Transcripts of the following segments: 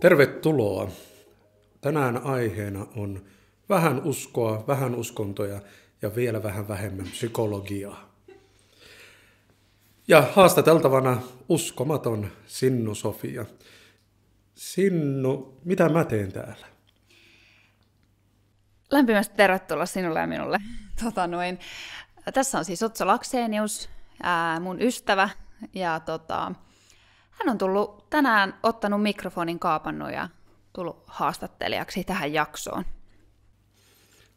Tervetuloa. Tänään aiheena on vähän uskoa, vähän uskontoja ja vielä vähän vähemmän psykologiaa. Ja haastateltavana uskomaton Sinnu Sofia. Sinnu, mitä mä teen täällä? Lämpimästi tervetuloa sinulle ja minulle. Tota noin. Tässä on siis Otso Laksenius, mun ystävä, ja tota, hän on tullut tänään ottanut mikrofonin kaapannut ja tullut haastattelijaksi tähän jaksoon.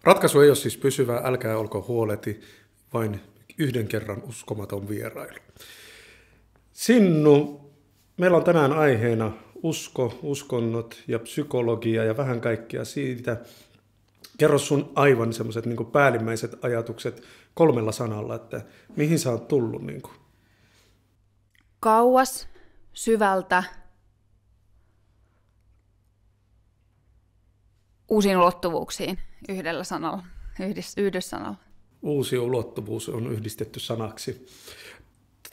Ratkaisu ei ole siis pysyvä, älkää olko huoleti, vain yhden kerran uskomaton vierailu. Sinnu, meillä on tänään aiheena usko, uskonnot ja psykologia ja vähän kaikkea siitä. Kerro sun aivan semmoiset niin päällimmäiset ajatukset kolmella sanalla, että mihin sä oot tullut. Niin kuin. Kauas, syvältä, uusiin ulottuvuuksiin yhdellä sanalla, yhdessä sanalla. Uusi ulottuvuus on yhdistetty sanaksi.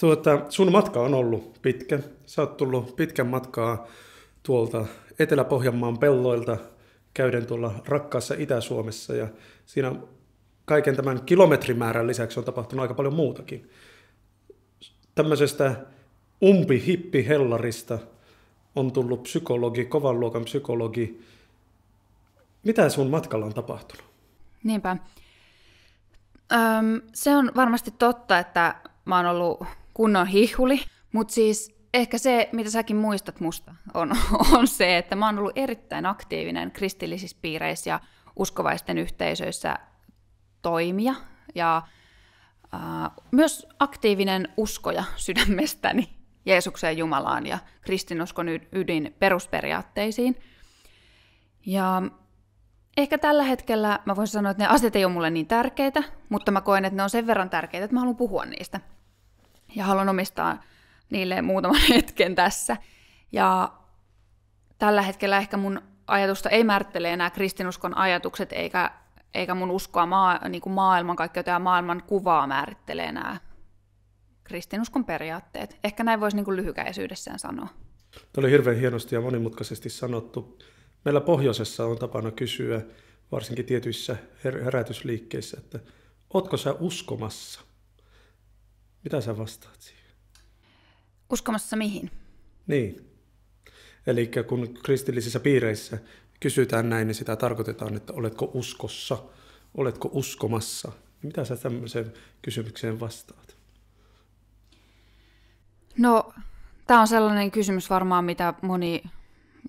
Tuota, sun matka on ollut pitkä. Sä oot tullut pitkän matkaa tuolta Etelä-Pohjanmaan pelloilta käyden tuolla rakkaassa Itä-Suomessa ja siinä kaiken tämän kilometrimäärän lisäksi on tapahtunut aika paljon muutakin. Tämmöisestä umpi-hippi-hellarista on tullut psykologi, kovan luokan psykologi. Mitä sun matkalla on tapahtunut? Niinpä. Öm, se on varmasti totta, että mä oon ollut kunnon hihuli, mutta siis ehkä se, mitä säkin muistat musta, on, on se, että mä oon ollut erittäin aktiivinen kristillisissä piireissä ja uskovaisten yhteisöissä toimia ja äh, myös aktiivinen uskoja sydämestäni Jeesukseen Jumalaan ja kristinuskon ydin perusperiaatteisiin. Ja ehkä tällä hetkellä mä voisin sanoa, että ne asiat ei ole mulle niin tärkeitä, mutta mä koen, että ne on sen verran tärkeitä, että mä haluan puhua niistä. Ja haluan omistaa niille muutaman hetken tässä. Ja tällä hetkellä ehkä mun ajatusta ei määrittele enää kristinuskon ajatukset, eikä, eikä mun uskoa maa, niin kuin maailmankaikkeutta ja maailman kuvaa määrittelee enää kristinuskon periaatteet. Ehkä näin voisi niin kuin lyhykäisyydessään sanoa. Tämä oli hirveän hienosti ja monimutkaisesti sanottu. Meillä pohjoisessa on tapana kysyä, varsinkin tietyissä herätysliikkeissä, että ootko sä uskomassa? Mitä sä vastaat siihen? Uskomassa mihin? Niin. Eli kun kristillisissä piireissä kysytään näin, niin sitä tarkoitetaan, että oletko uskossa, oletko uskomassa. Mitä sä tämmöiseen kysymykseen vastaat? No, tämä on sellainen kysymys varmaan, mitä moni,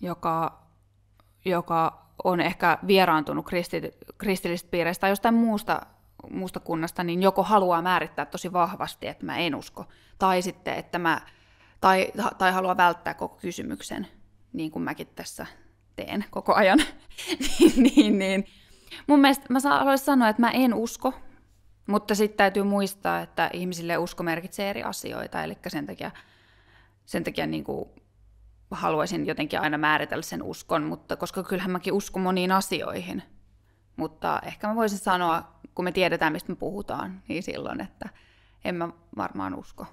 joka, joka on ehkä vieraantunut kristi, kristillisistä piireistä tai jostain muusta, muusta kunnasta, niin joko haluaa määrittää tosi vahvasti, että mä en usko, tai sitten, että mä, tai, tai haluaa välttää koko kysymyksen, niin kuin mäkin tässä teen koko ajan. niin, niin, niin. Mun mielestä mä haluaisin sanoa, että mä en usko, mutta sitten täytyy muistaa, että ihmisille usko merkitsee eri asioita, eli sen takia, sen takia niin kuin haluaisin jotenkin aina määritellä sen uskon, mutta koska kyllähän mäkin uskon moniin asioihin. Mutta ehkä mä voisin sanoa, kun me tiedetään, mistä me puhutaan, niin silloin, että en mä varmaan usko.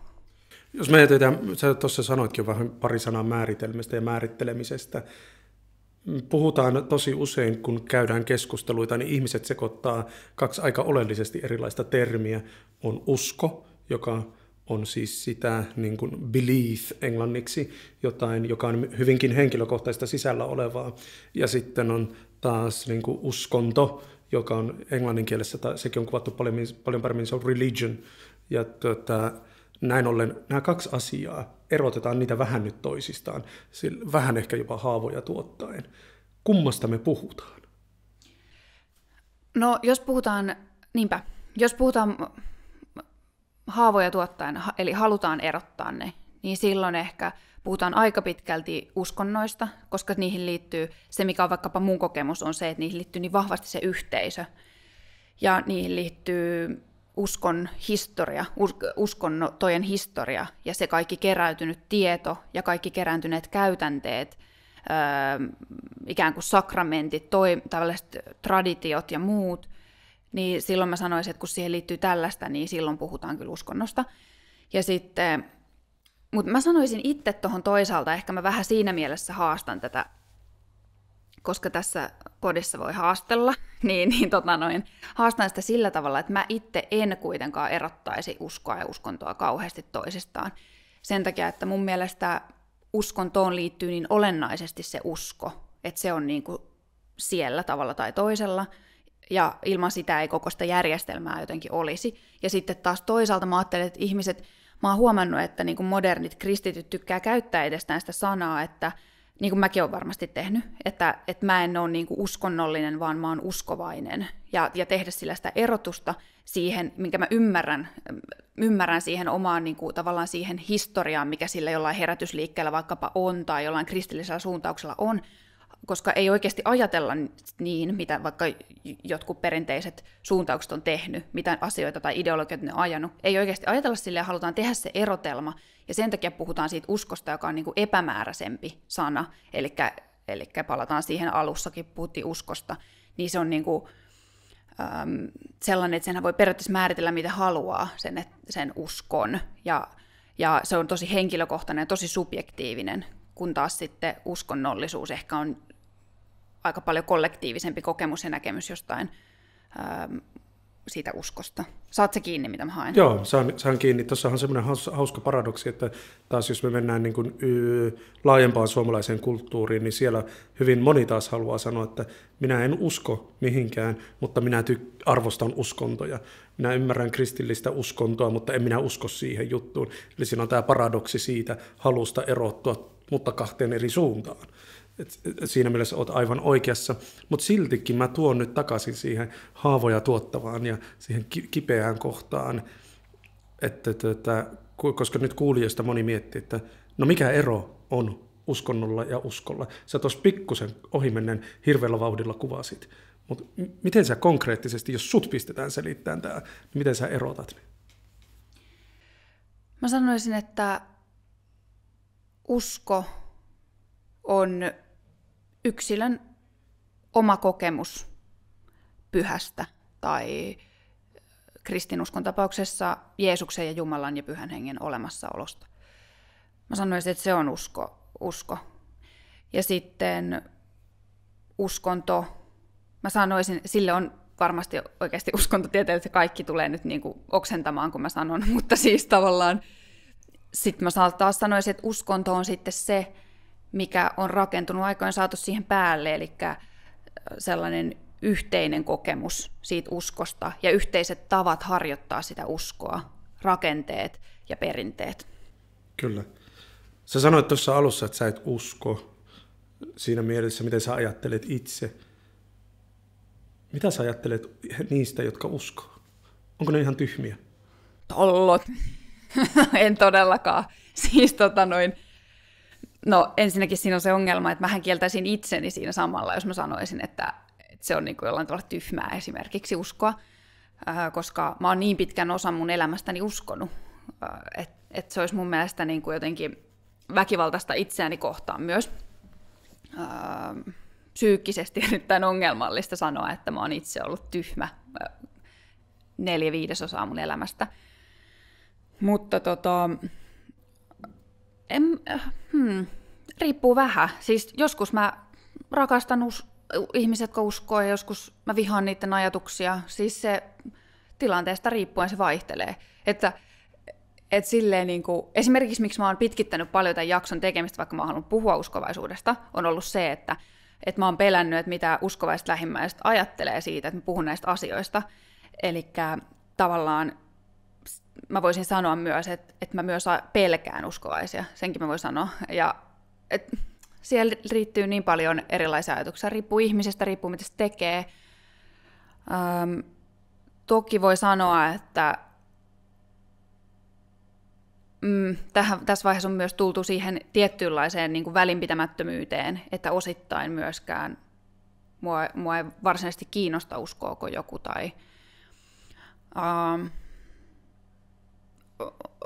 Jos me jätetään, sä tuossa sanoitkin jo vähän pari sanaa määritelmistä ja määrittelemisestä, puhutaan tosi usein, kun käydään keskusteluita, niin ihmiset sekoittaa kaksi aika oleellisesti erilaista termiä. On usko, joka on siis sitä niin kuin belief englanniksi, jotain, joka on hyvinkin henkilökohtaista sisällä olevaa. Ja sitten on taas niin kuin uskonto, joka on englannin kielessä, tai sekin on kuvattu paljon, paljon paremmin, se on religion. Ja tuota, näin ollen nämä kaksi asiaa, erotetaan niitä vähän nyt toisistaan, vähän ehkä jopa haavoja tuottaen. Kummasta me puhutaan? No jos puhutaan, niinpä, jos puhutaan haavoja tuottaen, eli halutaan erottaa ne, niin silloin ehkä puhutaan aika pitkälti uskonnoista, koska niihin liittyy, se mikä on vaikkapa mun kokemus on se, että niihin liittyy niin vahvasti se yhteisö. Ja niihin liittyy uskon historia, uskontojen historia ja se kaikki keräytynyt tieto ja kaikki kerääntyneet käytänteet, öö, ikään kuin sakramentit, toi, tällaiset traditiot ja muut, niin silloin mä sanoisin, että kun siihen liittyy tällaista, niin silloin puhutaan kyllä uskonnosta. Ja sitten, mutta mä sanoisin itse tuohon toisaalta, ehkä mä vähän siinä mielessä haastan tätä koska tässä podissa voi haastella, niin, niin tota noin, haastan sitä sillä tavalla, että mä itse en kuitenkaan erottaisi uskoa ja uskontoa kauheasti toisistaan. Sen takia, että mun mielestä uskontoon liittyy niin olennaisesti se usko, että se on niin kuin siellä tavalla tai toisella, ja ilman sitä ei koko sitä järjestelmää jotenkin olisi. Ja sitten taas toisaalta mä ajattelen, että ihmiset, mä oon huomannut, että niin kuin modernit kristityt tykkää käyttää edestään sitä sanaa, että niin kuin mäkin olen varmasti tehnyt, että, että mä en ole niin kuin uskonnollinen, vaan mä oon uskovainen. Ja, ja tehdä sillä sitä erotusta siihen, minkä mä ymmärrän, ymmärrän siihen omaan niin kuin, tavallaan siihen historiaan, mikä sillä jollain herätysliikkeellä vaikkapa on tai jollain kristillisellä suuntauksella on, koska ei oikeasti ajatella niin, mitä vaikka jotkut perinteiset suuntaukset on tehnyt, mitä asioita tai ideologioita ne on ajanut. Ei oikeasti ajatella sille ja halutaan tehdä se erotelma, ja sen takia puhutaan siitä uskosta, joka on niin kuin epämääräisempi sana, eli, palataan siihen alussakin, puhuttiin uskosta, niin se on niin kuin, äm, sellainen, että senhän voi periaatteessa määritellä, mitä haluaa, sen, sen uskon, ja, ja se on tosi henkilökohtainen ja tosi subjektiivinen, kun taas sitten uskonnollisuus ehkä on aika paljon kollektiivisempi kokemus ja näkemys jostain ähm, siitä uskosta. Saat se kiinni, mitä mä haen? Joo, saan, saan kiinni. Tuossa on semmoinen hauska paradoksi, että taas jos me mennään niin kuin, y, laajempaan suomalaiseen kulttuuriin, niin siellä hyvin moni taas haluaa sanoa, että minä en usko mihinkään, mutta minä ty- arvostan uskontoja. Minä ymmärrän kristillistä uskontoa, mutta en minä usko siihen juttuun. Eli siinä on tämä paradoksi siitä halusta erottua, mutta kahteen eri suuntaan. Et siinä mielessä olet aivan oikeassa, mutta siltikin mä tuon nyt takaisin siihen haavoja tuottavaan ja siihen kipeään kohtaan, että, että, että, koska nyt kuulijoista moni miettii, että no mikä ero on uskonnolla ja uskolla. Sä tuossa pikkusen ohimennen hirveällä vauhdilla kuvasit, mutta miten sä konkreettisesti, jos sut pistetään selittämään tämä, niin miten sä erotat? Mä sanoisin, että usko on yksilön oma kokemus pyhästä tai kristinuskon tapauksessa Jeesuksen ja Jumalan ja pyhän hengen olemassaolosta. Mä sanoisin, että se on usko. usko. Ja sitten uskonto, mä sanoisin, sille on varmasti oikeasti uskontotieteellisesti kaikki tulee nyt niin kuin oksentamaan, kun mä sanon, mutta siis tavallaan sitten mä taas sanoisin, että uskonto on sitten se, mikä on rakentunut aikojen saatu siihen päälle, eli sellainen yhteinen kokemus siitä uskosta ja yhteiset tavat harjoittaa sitä uskoa, rakenteet ja perinteet. Kyllä. Sä sanoit tuossa alussa, että sä et usko siinä mielessä, miten sä ajattelet itse. Mitä sä ajattelet niistä, jotka uskoo? Onko ne ihan tyhmiä? Tollot. en todellakaan. Siis tota noin, No ensinnäkin siinä on se ongelma, että mähän kieltäisin itseni siinä samalla, jos mä sanoisin, että, että se on niin kuin jollain tavalla tyhmää esimerkiksi uskoa, äh, koska mä oon niin pitkän osan mun elämästäni uskonut, äh, että että se olisi mun mielestä niin kuin jotenkin väkivaltaista itseäni kohtaan myös. Äh, psyykkisesti erittäin ongelmallista sanoa, että mä oon itse ollut tyhmä neljä viidesosaa mun elämästä. Mutta tota, en, hmm, riippuu vähän. Siis joskus mä rakastan us, ihmiset, jotka uskoo, ja joskus mä vihaan niiden ajatuksia. Siis se tilanteesta riippuen se vaihtelee. Että et silleen niin kuin, esimerkiksi miksi mä oon pitkittänyt paljon tämän jakson tekemistä, vaikka mä haluan puhua uskovaisuudesta, on ollut se, että, että mä oon pelännyt, että mitä uskovaiset lähimmäiset ajattelee siitä, että mä puhun näistä asioista. Eli tavallaan mä voisin sanoa myös, että, että mä myös pelkään uskovaisia, senkin mä voin sanoa. Ja et, siellä riittyy niin paljon erilaisia ajatuksia, riippuu ihmisestä, riippuu mitä se tekee. Öm, toki voi sanoa, että mm, tähän, tässä vaiheessa on myös tultu siihen tiettyynlaiseen niin kuin välinpitämättömyyteen, että osittain myöskään mua, mua ei varsinaisesti kiinnosta uskoako joku tai... Um,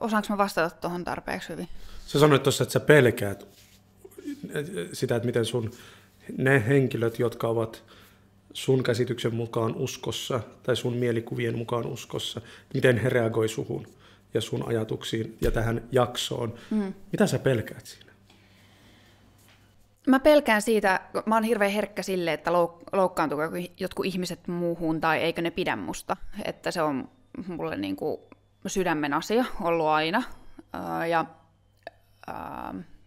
osaanko mä vastata tuohon tarpeeksi hyvin? Sä sanoit tuossa, että sä pelkäät sitä, että miten sun ne henkilöt, jotka ovat sun käsityksen mukaan uskossa tai sun mielikuvien mukaan uskossa, miten he reagoi suhun ja sun ajatuksiin ja tähän jaksoon. Mm. Mitä sä pelkäät siinä? mä pelkään siitä, mä oon hirveän herkkä sille, että louk- loukkaantuuko jotkut ihmiset muuhun tai eikö ne pidä musta. Että se on mulle niin kuin sydämen asia ollut aina. Ja,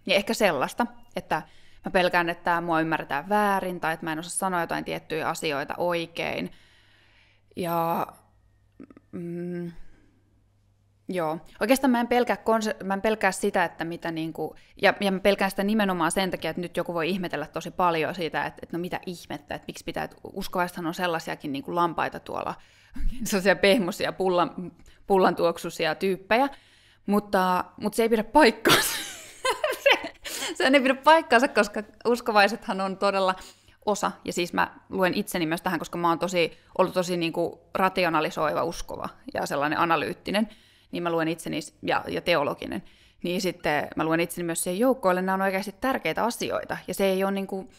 ja ehkä sellaista, että mä pelkään, että mua ymmärretään väärin tai että mä en osaa sanoa jotain tiettyjä asioita oikein. Ja mm, Joo. Oikeastaan mä en, pelkää konse- mä en pelkää sitä, että mitä niinku, ja, ja mä pelkään sitä nimenomaan sen takia, että nyt joku voi ihmetellä tosi paljon siitä, että, että no mitä ihmettä, että miksi pitää, että uskovaistahan on sellaisiakin niinku lampaita tuolla, sellaisia pehmosia, pullan, pullan tuoksuisia tyyppejä, mutta, mutta se ei pidä paikkaansa. se, se ei pidä paikkaansa, koska uskovaisethan on todella osa, ja siis mä luen itseni myös tähän, koska mä oon tosi, ollut tosi niin kuin rationalisoiva uskova ja sellainen analyyttinen, niin mä luen itseni, ja, ja teologinen, niin sitten mä luen itseni myös siihen joukkoille, nämä on oikeasti tärkeitä asioita, ja se ei ole niin kuin,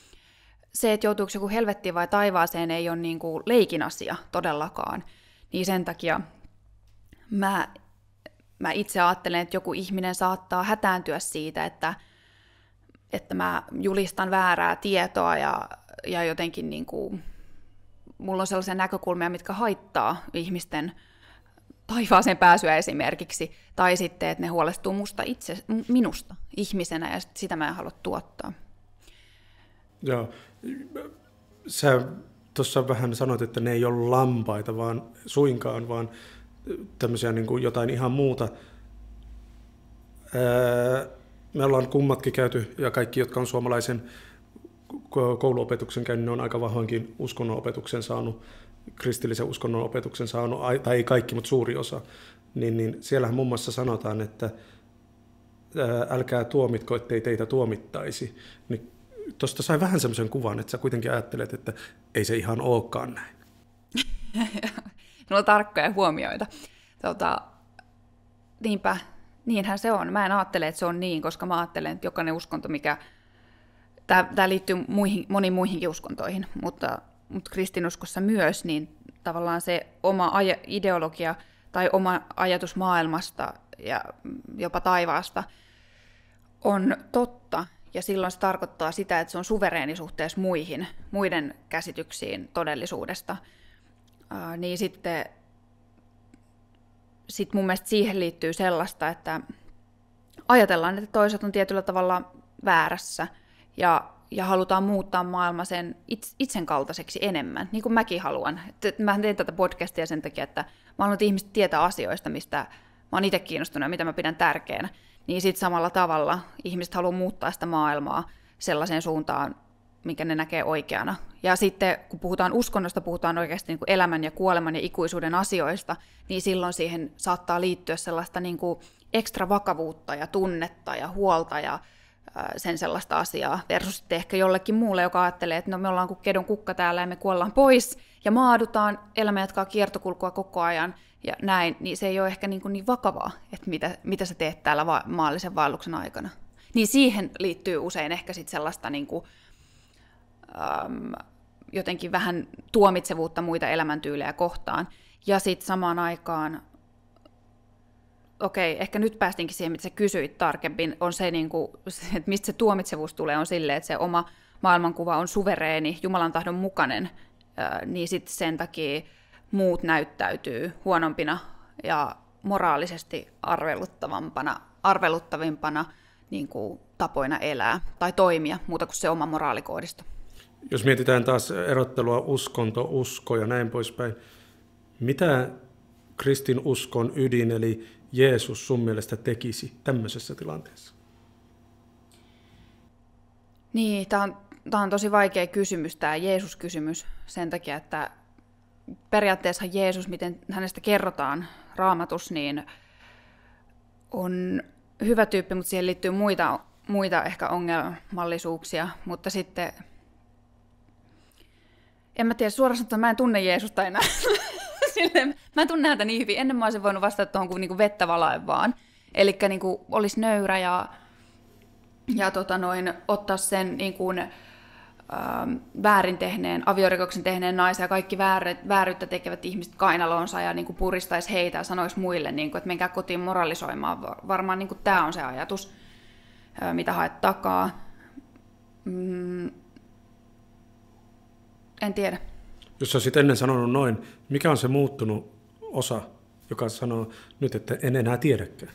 se, että joutuuko joku helvettiin vai taivaaseen, ei ole niin kuin leikin asia todellakaan. Niin sen takia mä, mä itse ajattelen, että joku ihminen saattaa hätääntyä siitä, että, että mä julistan väärää tietoa ja, ja jotenkin niin kuin, mulla on sellaisia näkökulmia, mitkä haittaa ihmisten taivaaseen pääsyä esimerkiksi, tai sitten, että ne huolestuu musta itse, minusta ihmisenä, ja sitä mä en halua tuottaa. Joo, sä tuossa vähän sanoit, että ne ei ole lampaita, vaan suinkaan, vaan tämmöisiä niin kuin jotain ihan muuta. me ollaan kummatkin käyty, ja kaikki, jotka on suomalaisen kouluopetuksen käynyt, ne on aika vahvankin uskonnon opetuksen saanut kristillisen uskonnon opetuksen saanut, tai ei kaikki, mutta suuri osa, niin, niin siellähän muun muassa sanotaan, että älkää tuomitko, ettei teitä tuomittaisi. Niin tuosta sai vähän semmoisen kuvan, että sä kuitenkin ajattelet, että ei se ihan olekaan näin. no tarkkoja huomioita. Tota, niinpä, niinhän se on. Mä en ajattele, että se on niin, koska mä ajattelen, että jokainen uskonto, mikä... Tämä liittyy muihin, moniin muihinkin uskontoihin, mutta mutta kristinuskossa myös, niin tavallaan se oma ideologia tai oma ajatus maailmasta ja jopa taivaasta on totta, ja silloin se tarkoittaa sitä, että se on suvereeni suhteessa muihin, muiden käsityksiin todellisuudesta. Ää, niin sitten sit mun mielestä siihen liittyy sellaista, että ajatellaan, että toiset on tietyllä tavalla väärässä, ja ja halutaan muuttaa maailma sen itsen kaltaiseksi enemmän, niin kuin mäkin haluan. Mä teen tätä podcastia sen takia, että mä haluan, että ihmiset tietää asioista, mistä mä oon itse kiinnostunut ja mitä mä pidän tärkeänä. Niin sitten samalla tavalla ihmiset haluaa muuttaa sitä maailmaa sellaiseen suuntaan, mikä ne näkee oikeana. Ja sitten kun puhutaan uskonnosta, puhutaan oikeasti niin kuin elämän ja kuoleman ja ikuisuuden asioista, niin silloin siihen saattaa liittyä sellaista niin kuin ekstra vakavuutta ja tunnetta ja huolta ja sen sellaista asiaa, versus sitten ehkä jollekin muulle, joka ajattelee, että no me ollaan kuin kedon kukka täällä ja me kuollaan pois ja maadutaan, elämä jatkaa kiertokulkua koko ajan ja näin, niin se ei ole ehkä niin, kuin niin vakavaa, että mitä, mitä sä teet täällä va- maallisen vaelluksen aikana. Niin siihen liittyy usein ehkä sitten sellaista niin kuin, äm, jotenkin vähän tuomitsevuutta muita elämäntyylejä kohtaan. Ja sitten samaan aikaan okei, ehkä nyt päästinkin siihen, mitä sä kysyit tarkemmin, on se, niin kuin, että mistä se tuomitsevuus tulee, on silleen, että se oma maailmankuva on suvereeni, Jumalan tahdon mukainen, niin sitten sen takia muut näyttäytyy huonompina ja moraalisesti arveluttavampana, arveluttavimpana niin kuin tapoina elää tai toimia, muuta kuin se oma moraalikoodisto. Jos mietitään taas erottelua uskonto, usko ja näin poispäin, mitä kristin uskon ydin, eli Jeesus sun mielestä tekisi tämmöisessä tilanteessa? Niin, tämä on, tämä on tosi vaikea kysymys, tämä Jeesus-kysymys, sen takia, että periaatteessa Jeesus, miten hänestä kerrotaan raamatus, niin on hyvä tyyppi, mutta siihen liittyy muita, muita ehkä ongelmallisuuksia, mutta sitten en mä tiedä, suoraan sanottuna mä en tunne Jeesusta enää. Silleen, mä en tunne häntä niin hyvin. Ennen mä olisin voinut vastata tuohon kuin niinku vettä valaen vaan. Eli niinku, olisi nöyrä ja, ja tota noin, ottaa sen niin kuin, ähm, väärin tehneen, aviorikoksen tehneen naisen ja kaikki väär, vääryyttä tekevät ihmiset kainaloonsa ja niin kuin puristaisi heitä ja sanoisi muille, niin kuin, että menkää kotiin moralisoimaan. Varmaan niin kuin tämä on se ajatus, mitä haet takaa. Mm, en tiedä. Jos olisit ennen sanonut noin, mikä on se muuttunut osa, joka sanoo nyt, että en enää tiedäkään?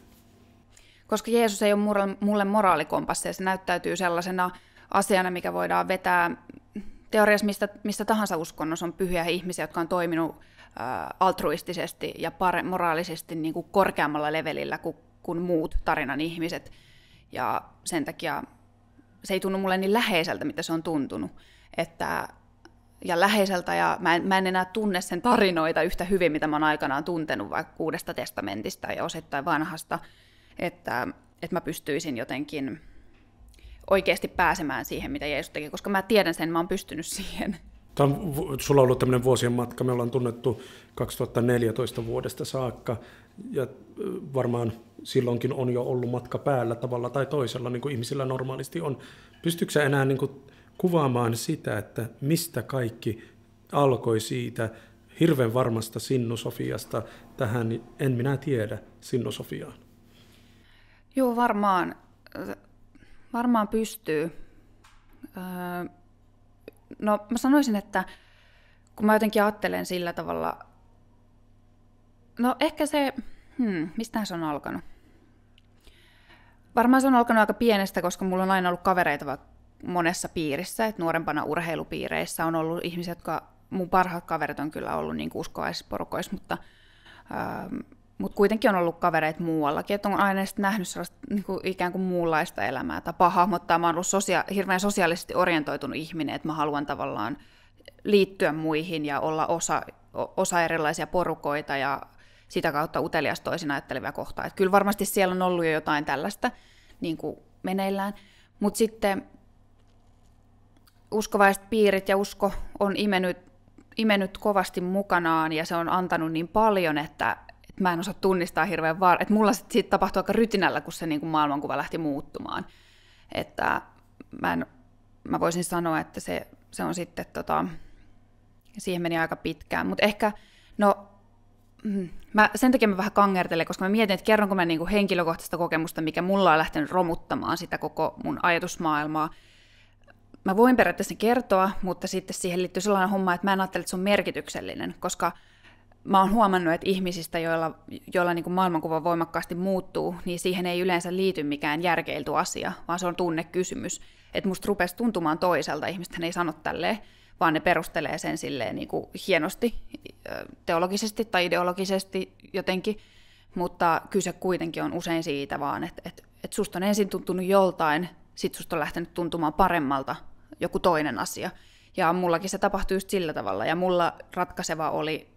Koska Jeesus ei ole mulle moraalikompassi ja se näyttäytyy sellaisena asiana, mikä voidaan vetää teoriassa mistä, mistä tahansa uskonnossa on pyhiä ihmisiä, jotka on toiminut äh, altruistisesti ja pare, moraalisesti niin kuin korkeammalla levelillä kuin, kuin muut tarinan ihmiset. Ja sen takia se ei tunnu mulle niin läheiseltä, mitä se on tuntunut. Että, ja läheiseltä, ja mä en, mä en enää tunne sen tarinoita yhtä hyvin, mitä mä oon aikanaan tuntenut vaikka Uudesta testamentista ja osittain vanhasta, että, että mä pystyisin jotenkin oikeasti pääsemään siihen, mitä Jeesus teki, koska mä tiedän sen, mä oon pystynyt siihen. Tämä on, sulla on ollut tämmöinen vuosien matka, me ollaan tunnettu 2014 vuodesta saakka, ja varmaan silloinkin on jo ollut matka päällä tavalla tai toisella, niin kuin ihmisillä normaalisti on. Pystytkö sä enää niin kuin kuvaamaan sitä, että mistä kaikki alkoi siitä hirveän varmasta sinnosofiasta tähän en minä tiedä sinnosofiaan? Joo, varmaan Varmaan pystyy. Öö, no mä sanoisin, että kun mä jotenkin ajattelen sillä tavalla, no ehkä se, hmm, mistä se on alkanut? Varmaan se on alkanut aika pienestä, koska mulla on aina ollut kavereita monessa piirissä, että nuorempana urheilupiireissä on ollut ihmisiä, jotka, mun parhaat kaverit on kyllä ollut niin uskoaisporukoissa, mutta öö, mutta kuitenkin on ollut kavereita muuallakin, että on aina nähnyt sellaista niin kuin ikään kuin muunlaista elämää, tapa hahmottaa. Mä oon ollut sosia- hirveän sosiaalisesti orientoitunut ihminen, että mä haluan tavallaan liittyä muihin ja olla osa, osa erilaisia porukoita ja sitä kautta utelias toisin ajattelevia kohtaa. Että kyllä varmasti siellä on ollut jo jotain tällaista niin kuin meneillään. Mutta sitten uskovaiset piirit ja usko on imennyt, imennyt kovasti mukanaan ja se on antanut niin paljon, että, mä en osaa tunnistaa hirveän var... että mulla sit siitä tapahtui aika rytinällä, kun se niin kuin maailmankuva lähti muuttumaan. Että mä, en, mä voisin sanoa, että se, se on sitten, tota, siihen meni aika pitkään. Mutta ehkä, no mm, mä, sen takia mä vähän kangertelen, koska mä mietin, että kerronko mä niin kuin henkilökohtaista kokemusta, mikä mulla on lähtenyt romuttamaan sitä koko mun ajatusmaailmaa. Mä voin periaatteessa kertoa, mutta sitten siihen liittyy sellainen homma, että mä en ajattele, että se on merkityksellinen, koska mä oon huomannut, että ihmisistä, joilla, joilla niin kuin maailmankuva voimakkaasti muuttuu, niin siihen ei yleensä liity mikään järkeilty asia, vaan se on tunnekysymys. Että musta rupesi tuntumaan toiselta, ihmistä ei sano tälleen, vaan ne perustelee sen silleen niin kuin hienosti, teologisesti tai ideologisesti jotenkin, mutta kyse kuitenkin on usein siitä vaan, että, että, että susta on ensin tuntunut joltain, sit susta on lähtenyt tuntumaan paremmalta joku toinen asia. Ja mullakin se tapahtui just sillä tavalla, ja mulla ratkaiseva oli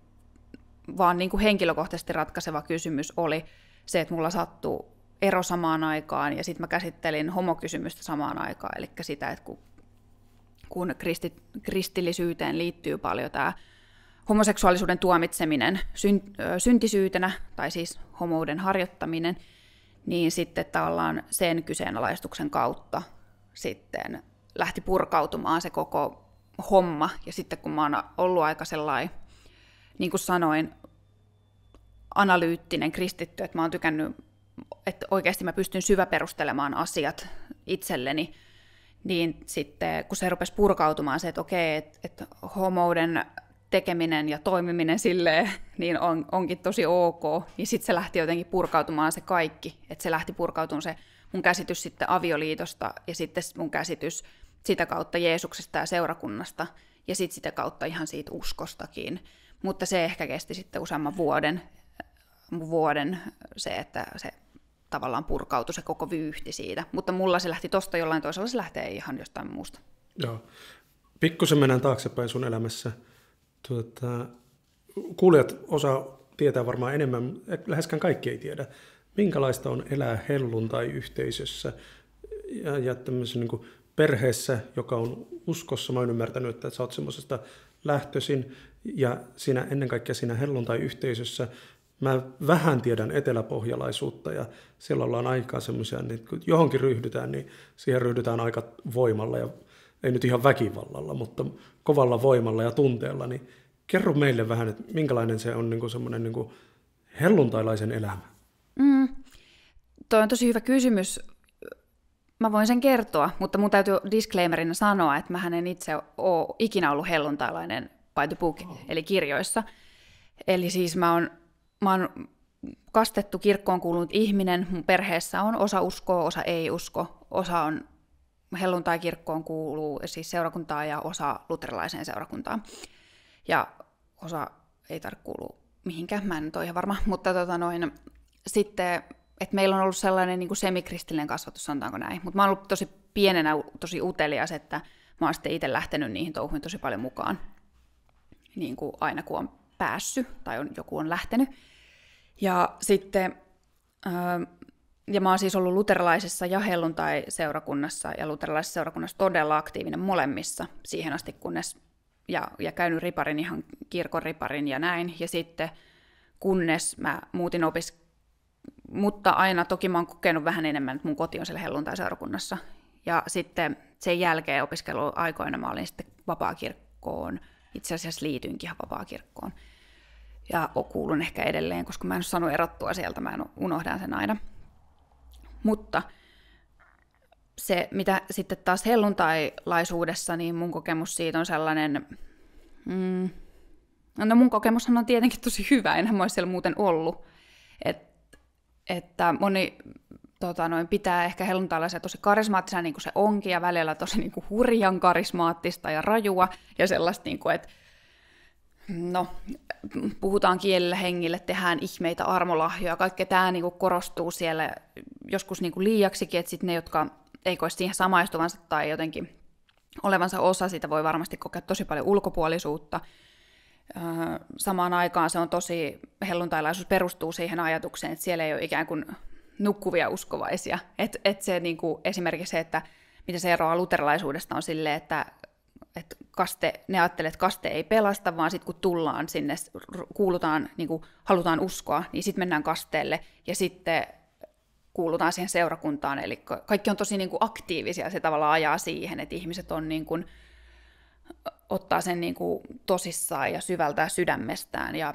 vaan niin kuin henkilökohtaisesti ratkaiseva kysymys oli se, että mulla sattuu ero samaan aikaan, ja sitten mä käsittelin homokysymystä samaan aikaan, eli sitä, että kun, kun kristi, kristillisyyteen liittyy paljon tämä homoseksuaalisuuden tuomitseminen syn, syntisyytenä, tai siis homouden harjoittaminen, niin sitten tavallaan sen kyseenalaistuksen kautta sitten lähti purkautumaan se koko homma, ja sitten kun mä oon ollut aika sellainen niin kuin sanoin, analyyttinen kristitty, että mä oon tykännyt, että oikeasti mä pystyn syväperustelemaan asiat itselleni, niin sitten kun se rupesi purkautumaan se, että okei, että, että homouden tekeminen ja toimiminen silleen, niin on, onkin tosi ok, niin sitten se lähti jotenkin purkautumaan se kaikki, että se lähti purkautumaan se mun käsitys sitten avioliitosta ja sitten mun käsitys sitä kautta Jeesuksesta ja seurakunnasta ja sitten sitä kautta ihan siitä uskostakin. Mutta se ehkä kesti sitten useamman vuoden, vuoden se, että se tavallaan purkautui se koko vyyhti siitä. Mutta mulla se lähti tosta jollain toisella, se lähtee ihan jostain muusta. Joo. Pikkusen mennään taaksepäin sun elämässä. Tuota, kuulijat osa tietää varmaan enemmän, läheskään kaikki ei tiedä, minkälaista on elää helluntai-yhteisössä ja, ja tämmöisessä niin perheessä, joka on uskossa. Mä oon ymmärtänyt, että sä oot semmoisesta lähtöisin ja siinä, ennen kaikkea siinä helluntai-yhteisössä mä vähän tiedän eteläpohjalaisuutta ja siellä ollaan aikaa semmoisia, että kun johonkin ryhdytään, niin siihen ryhdytään aika voimalla ja ei nyt ihan väkivallalla, mutta kovalla voimalla ja tunteella, niin kerro meille vähän, että minkälainen se on niin semmoinen niin helluntailaisen elämä. Mm. Tuo on tosi hyvä kysymys. Mä voin sen kertoa, mutta mun täytyy disclaimerina sanoa, että mä en itse ole ikinä ollut helluntailainen by the book, oh. eli kirjoissa. Eli siis mä oon, mä oon kastettu kirkkoon kuulunut ihminen, mun perheessä on osa uskoa, osa ei usko, osa on helluntai-kirkkoon kuuluu siis seurakuntaa ja osa luterilaiseen seurakuntaan. Ja osa ei tarvitse kuulua mihinkään, mä en nyt ole ihan varma, mutta tota noin, sitten, että meillä on ollut sellainen niin kuin semikristillinen kasvatus, sanotaanko näin, mutta mä oon ollut tosi pienenä tosi utelias, että mä oon sitten itse lähtenyt niihin touhuihin tosi paljon mukaan, niin kuin aina kun on päässyt tai on, joku on lähtenyt. Ja sitten, ja mä oon siis ollut luterilaisessa ja helluntai-seurakunnassa ja luterilaisessa seurakunnassa todella aktiivinen molemmissa siihen asti, kunnes, ja, ja käynyt riparin ihan kirkon riparin ja näin. Ja sitten kunnes mä muutin opis, mutta aina toki mä oon kokenut vähän enemmän, että mun koti on siellä helluntai-seurakunnassa. Ja sitten sen jälkeen opiskeluaikoina mä olin sitten vapaakirkkoon, itse asiassa liityinkin ihan vapaakirkkoon ja kuulun ehkä edelleen, koska mä en ole saanut erottua sieltä, mä en unohdan sen aina. Mutta se, mitä sitten taas helluntailaisuudessa, niin mun kokemus siitä on sellainen, mm, no mun kokemushan on tietenkin tosi hyvä, enhän mä olisi siellä muuten ollut. Et, että moni tota, noin, pitää ehkä helluntailaisia tosi karismaattisena, niin kuin se onkin, ja välillä tosi niin kuin hurjan karismaattista ja rajua, ja sellaista, niin kuin, että no, puhutaan kielellä hengille, tehdään ihmeitä, armolahjoja, kaikkea tämä niin kuin korostuu siellä joskus niin kuin liiaksikin, että sitten ne, jotka ei koe siihen samaistuvansa tai jotenkin olevansa osa sitä, voi varmasti kokea tosi paljon ulkopuolisuutta. Samaan aikaan se on tosi, helluntailaisuus perustuu siihen ajatukseen, että siellä ei ole ikään kuin nukkuvia uskovaisia. Et, et se niin kuin, esimerkiksi se, että mitä se eroaa luterilaisuudesta on sille, että että kaste, ne ajattelee, että kaste ei pelasta, vaan sitten kun tullaan sinne, kuulutaan, niin kuin halutaan uskoa, niin sitten mennään kasteelle ja sitten kuulutaan siihen seurakuntaan. Eli kaikki on tosi niin kuin aktiivisia, se tavallaan ajaa siihen, että ihmiset on niin kuin, ottaa sen niin kuin tosissaan ja syvältä sydämestään. Ja,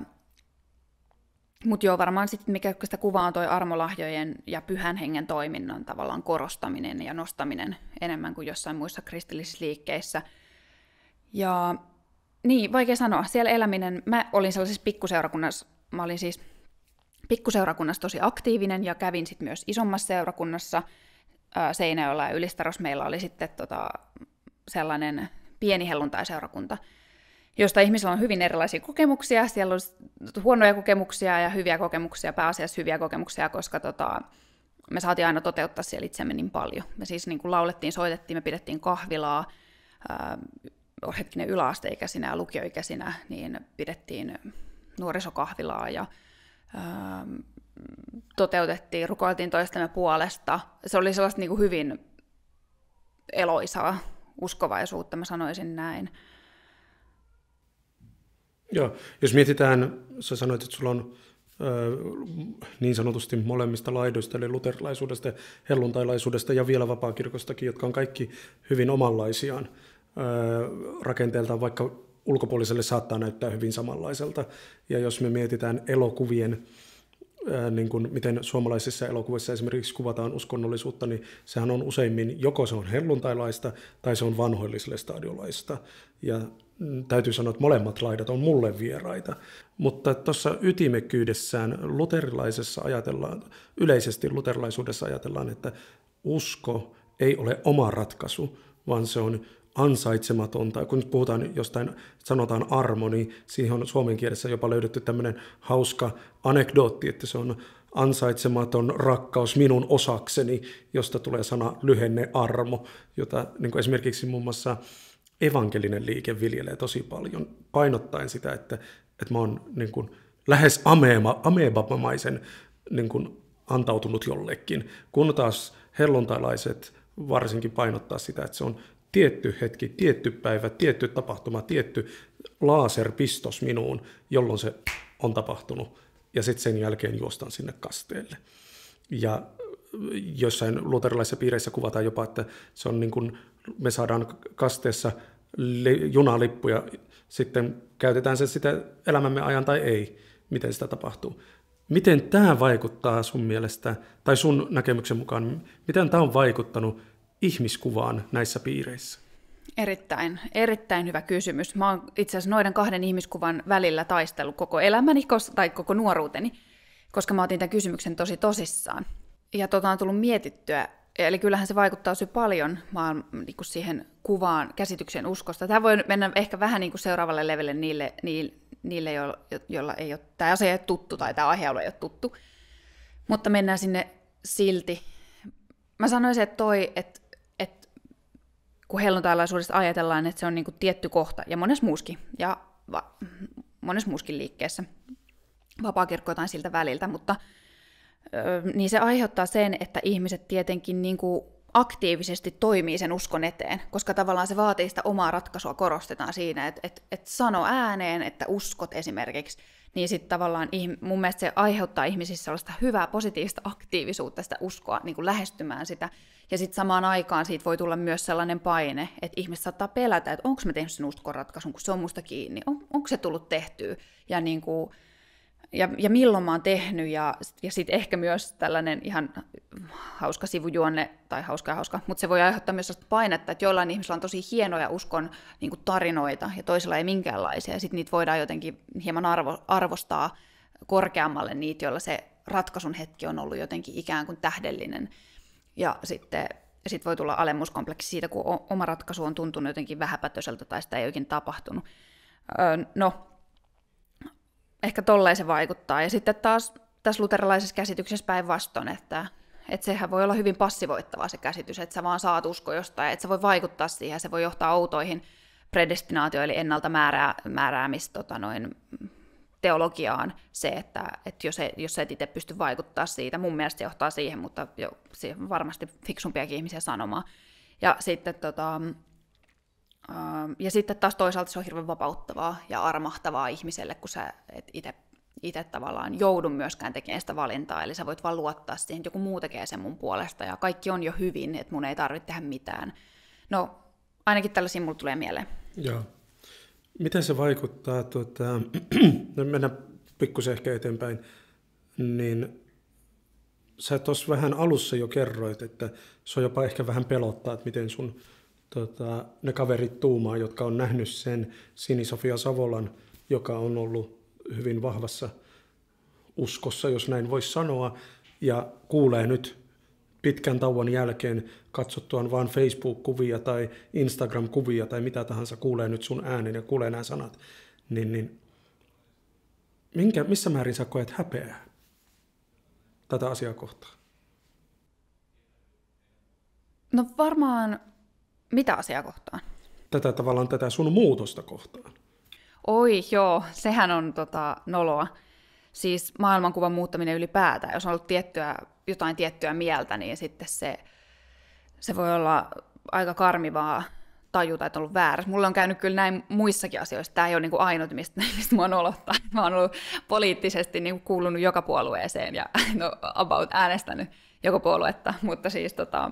mutta joo, varmaan sitten mikä sitä kuvaa on toi armolahjojen ja pyhän hengen toiminnan tavallaan korostaminen ja nostaminen enemmän kuin jossain muissa kristillisissä liikkeissä – ja niin, vaikea sanoa. Siellä eläminen, mä olin sellaisessa pikkuseurakunnassa, mä olin siis pikkuseurakunnassa tosi aktiivinen ja kävin sitten myös isommassa seurakunnassa. Seinäjoella ja Ylistaros meillä oli sitten tota, sellainen pieni helluntai-seurakunta, josta ihmisillä on hyvin erilaisia kokemuksia. Siellä on huonoja kokemuksia ja hyviä kokemuksia, pääasiassa hyviä kokemuksia, koska tota, me saatiin aina toteuttaa siellä itsemme niin paljon. Me siis niin kuin laulettiin, soitettiin, me pidettiin kahvilaa, hetkinen yläasteikäisinä ja lukioikäisinä, niin pidettiin nuorisokahvilaa ja ähm, toteutettiin, rukoiltiin toistemme puolesta. Se oli sellaista niin kuin hyvin eloisaa uskovaisuutta, mä sanoisin näin. Joo, jos mietitään, sä sanoit, että sulla on niin sanotusti molemmista laidoista, eli luterilaisuudesta, helluntailaisuudesta ja vielä vapaakirkostakin, jotka on kaikki hyvin omanlaisiaan rakenteeltaan, vaikka ulkopuoliselle saattaa näyttää hyvin samanlaiselta. Ja jos me mietitään elokuvien, niin kuin miten suomalaisissa elokuvissa esimerkiksi kuvataan uskonnollisuutta, niin sehän on useimmin joko se on helluntailaista tai se on vanhoilliselle stadiolaista. Ja mm, täytyy sanoa, että molemmat laidat on mulle vieraita. Mutta tuossa ytimekkyydessään luterilaisessa ajatellaan, yleisesti luterilaisuudessa ajatellaan, että usko ei ole oma ratkaisu, vaan se on ansaitsematonta. Kun puhutaan jostain, sanotaan armo, niin siihen on suomen kielessä jopa löydetty tämmöinen hauska anekdootti, että se on ansaitsematon rakkaus minun osakseni, josta tulee sana lyhenne armo, jota niin kuin esimerkiksi muun muassa evankelinen liike viljelee tosi paljon, painottaen sitä, että, että mä oon niin kuin lähes ameba, amebamaisen niin kuin antautunut jollekin, kun taas helluntailaiset varsinkin painottaa sitä, että se on tietty hetki, tietty päivä, tietty tapahtuma, tietty laserpistos minuun, jolloin se on tapahtunut. Ja sitten sen jälkeen juostaan sinne kasteelle. Ja jossain luterilaisissa piireissä kuvataan jopa, että se on niin kuin me saadaan kasteessa junalippu ja sitten käytetään se sitä elämämme ajan tai ei, miten sitä tapahtuu. Miten tämä vaikuttaa sun mielestä, tai sun näkemyksen mukaan, miten tämä on vaikuttanut ihmiskuvaan näissä piireissä? Erittäin, erittäin hyvä kysymys. Mä oon itse asiassa noiden kahden ihmiskuvan välillä taistellut koko elämäni tai koko nuoruuteni, koska mä otin tämän kysymyksen tosi tosissaan. Ja tota on tullut mietittyä, eli kyllähän se vaikuttaa tosi paljon maan, niin kuin siihen kuvaan, käsityksen uskosta. Tämä voi mennä ehkä vähän niin kuin seuraavalle levelle niille, niille, niille jo, joilla ei ole, tämä asia ei ole tuttu tai tämä aihealue ei ole tuttu. Mutta mennään sinne silti. Mä sanoisin, että toi, että kun helluntailaisuudesta ajatellaan, että se on niin kuin tietty kohta, ja monessa muuskin, ja va- monessa muuskin liikkeessä, vapaakirkko jotain siltä väliltä, mutta ö, niin se aiheuttaa sen, että ihmiset tietenkin niin kuin aktiivisesti toimii sen uskon eteen, koska tavallaan se vaatii sitä omaa ratkaisua, korostetaan siinä, että, että, että sano ääneen, että uskot esimerkiksi, niin sitten tavallaan mun mielestä se aiheuttaa ihmisissä sellaista hyvää positiivista aktiivisuutta, sitä uskoa niin kuin lähestymään sitä, ja sitten samaan aikaan siitä voi tulla myös sellainen paine, että ihmiset saattaa pelätä, että onko mä tehnyt sen uskoratkaisun, kun se on musta kiinni, on, onko se tullut tehtyä, ja, niin kuin, ja, ja milloin mä oon tehnyt, ja, ja sitten ehkä myös tällainen ihan hauska sivujuonne, tai hauska ja hauska, mutta se voi aiheuttaa myös sellaista painetta, että joillain ihmisillä on tosi hienoja uskon niin kuin tarinoita, ja toisilla ei minkäänlaisia, ja sitten niitä voidaan jotenkin hieman arvo, arvostaa korkeammalle niitä, joilla se ratkaisun hetki on ollut jotenkin ikään kuin tähdellinen. Ja sitten sit voi tulla alemmuuskompleksi siitä, kun oma ratkaisu on tuntunut jotenkin vähäpätöiseltä tai sitä ei oikein tapahtunut. Öö, no, ehkä tolleen se vaikuttaa. Ja sitten taas tässä luterilaisessa käsityksessä päinvastoin, että, että sehän voi olla hyvin passivoittava se käsitys, että sä vaan saat usko jostain, että se voi vaikuttaa siihen, se voi johtaa outoihin predestinaatio, eli ennalta määrää, määräämistä tota noin, teologiaan se, että, että jos, ei, jos et itse pysty vaikuttaa siitä, mun mielestä se johtaa siihen, mutta jo, siihen varmasti fiksumpiakin ihmisiä sanomaan. Ja sitten, tota, ja sitten taas toisaalta se on hirveän vapauttavaa ja armahtavaa ihmiselle, kun sä et itse itse tavallaan joudun myöskään tekemään sitä valintaa, eli sä voit vaan luottaa siihen, että joku muu tekee sen mun puolesta, ja kaikki on jo hyvin, että mun ei tarvitse tehdä mitään. No, ainakin tällaisia mulle tulee mieleen. Joo. Miten se vaikuttaa, tuota, no mennään pikkusen ehkä eteenpäin, niin sä tuossa vähän alussa jo kerroit, että se on jopa ehkä vähän pelottaa, että miten sun tota, ne kaverit tuumaa, jotka on nähnyt sen Sini-Sofia Savolan, joka on ollut hyvin vahvassa uskossa, jos näin voisi sanoa, ja kuulee nyt pitkän tauon jälkeen katsottuaan vain Facebook-kuvia tai Instagram-kuvia tai mitä tahansa kuulee nyt sun äänen ja kuulee nämä sanat, niin, niin minkä, missä määrin sä koet häpeää tätä asiaa kohtaan? No varmaan mitä asiaa kohtaan? Tätä tavallaan tätä sun muutosta kohtaan. Oi joo, sehän on tota, noloa. Siis maailmankuvan muuttaminen ylipäätään, jos on ollut tiettyä, jotain tiettyä mieltä, niin sitten se se voi olla aika karmivaa tajuta, että on ollut väärässä. Mulle on käynyt kyllä näin muissakin asioissa. Tämä ei ole niin kuin ainut, mistä, mistä mä oon olottaa. Mä oon ollut poliittisesti niin kuin kuulunut joka puolueeseen ja no, about äänestänyt joka puoluetta, mutta siis tota,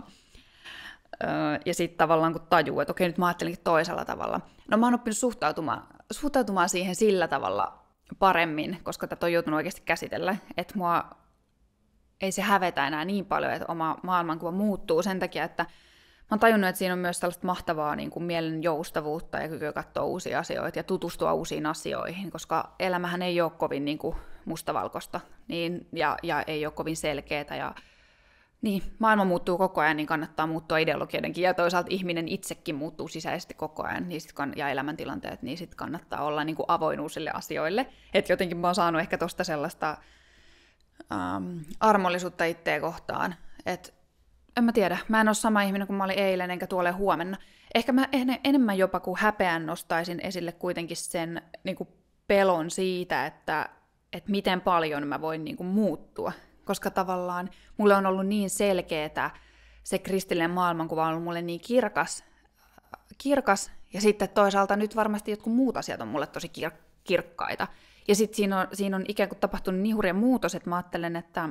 ja sitten tavallaan kun tajuu, että okei, nyt mä ajattelinkin toisella tavalla. No mä oon oppinut suhtautumaan, suhtautumaan siihen sillä tavalla paremmin, koska tätä on joutunut oikeasti käsitellä, että mua ei se hävetä enää niin paljon, että oma maailmankuva muuttuu sen takia, että mä oon tajunnut, että siinä on myös tällaista mahtavaa niin kuin mielen joustavuutta ja kykyä katsoa uusia asioita ja tutustua uusiin asioihin, koska elämähän ei ole kovin niin kuin mustavalkoista niin, ja, ja ei ole kovin selkeää ja niin, maailma muuttuu koko ajan, niin kannattaa muuttua ideologioidenkin, ja toisaalta ihminen itsekin muuttuu sisäisesti koko ajan, niin sit, ja elämäntilanteet, niin sitten kannattaa olla niin kuin avoin uusille asioille. Että jotenkin mä oon saanut ehkä tosta sellaista ähm, armollisuutta itteen kohtaan. Et, en mä tiedä, mä en ole sama ihminen kuin mä olin eilen, enkä tuolle huomenna. Ehkä mä en, enemmän jopa kuin häpeän nostaisin esille kuitenkin sen niin kuin pelon siitä, että, että miten paljon mä voin niin kuin muuttua. Koska tavallaan mulle on ollut niin selkeää, se kristillinen maailmankuva on ollut mulle niin kirkas, kirkas, ja sitten toisaalta nyt varmasti jotkut muut asiat on mulle tosi kir- kirkkaita. Ja sitten siinä on, siinä on ikään kuin tapahtunut niin hurja muutos, että mä ajattelen, että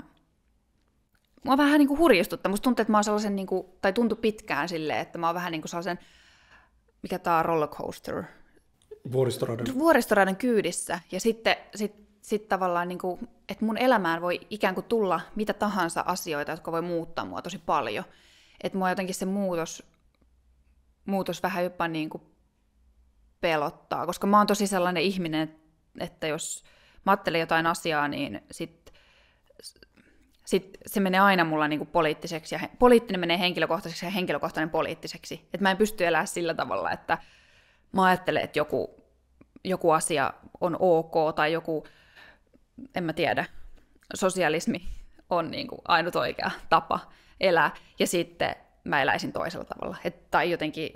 mua vähän niin kuin hurjistuttaa. Musta tuntuu, että mä oon sellaisen, niin kuin, tai tuntui pitkään silleen, että mä oon vähän niin kuin sellaisen, mikä tää on rollercoaster? Vuoristoradan. Vuoristoradan kyydissä. Ja sitten sit, sit tavallaan, niin kuin, että mun elämään voi ikään kuin tulla mitä tahansa asioita, jotka voi muuttaa mua tosi paljon. että mua jotenkin se muutos, muutos vähän jopa niin kuin pelottaa, koska mä oon tosi sellainen ihminen, että jos mä ajattelen jotain asiaa, niin sit, sit se menee aina mulla niin kuin poliittiseksi, ja poliittinen menee henkilökohtaiseksi ja henkilökohtainen poliittiseksi. Että mä en pysty elämään sillä tavalla, että mä ajattelen, että joku, joku asia on ok tai joku, en mä tiedä, sosialismi on niin kuin ainut oikea tapa elää, ja sitten mä eläisin toisella tavalla. Et, tai jotenkin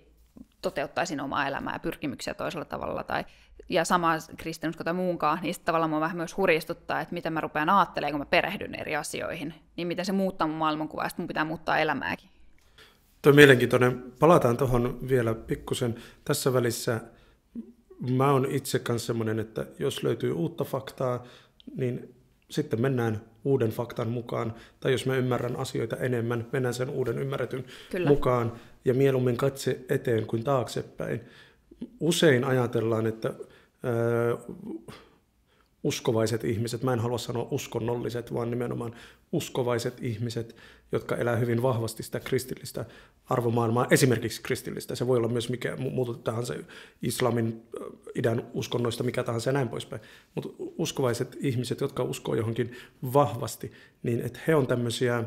toteuttaisin omaa elämää ja pyrkimyksiä toisella tavalla, tai, ja sama kristinusko tai muunkaan, niin sitten tavallaan mua vähän myös huristuttaa, että miten mä rupean ajattelemaan, kun mä perehdyn eri asioihin, niin miten se muuttaa mun maailmankuvaa, ja mun pitää muuttaa elämääkin. Tuo mielenkiintoinen. Palataan tuohon vielä pikkusen. Tässä välissä mä oon itse kanssa semmoinen, että jos löytyy uutta faktaa, niin sitten mennään uuden faktan mukaan, tai jos mä ymmärrän asioita enemmän, mennään sen uuden ymmärretyn Kyllä. mukaan, ja mieluummin katse eteen kuin taaksepäin. Usein ajatellaan, että ö, uskovaiset ihmiset, mä en halua sanoa uskonnolliset, vaan nimenomaan uskovaiset ihmiset, jotka elää hyvin vahvasti sitä kristillistä arvomaailmaa, esimerkiksi kristillistä. Se voi olla myös mikä muuta tahansa islamin, idän uskonnoista, mikä tahansa ja näin poispäin. Mutta uskovaiset ihmiset, jotka uskoo johonkin vahvasti, niin että he on tämmöisiä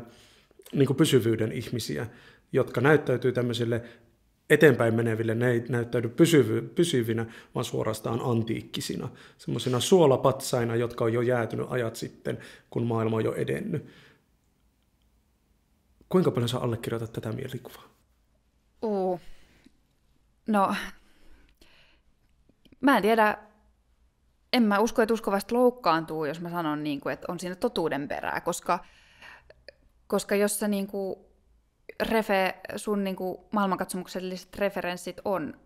niin pysyvyyden ihmisiä, jotka näyttäytyy tämmöisille eteenpäin meneville, ne ei näyttäydy pysyvy, pysyvinä, vaan suorastaan antiikkisina, semmoisina suolapatsaina, jotka on jo jäätynyt ajat sitten, kun maailma on jo edennyt. Kuinka paljon sä allekirjoitat tätä mielikuvaa? Uh. No, mä en tiedä, en mä usko, että uskovasti loukkaantuu, jos mä sanon, niin kuin, että on siinä totuuden perää, koska, koska jos sä niin kuin, refe, sun niin kuin, maailmankatsomukselliset referenssit on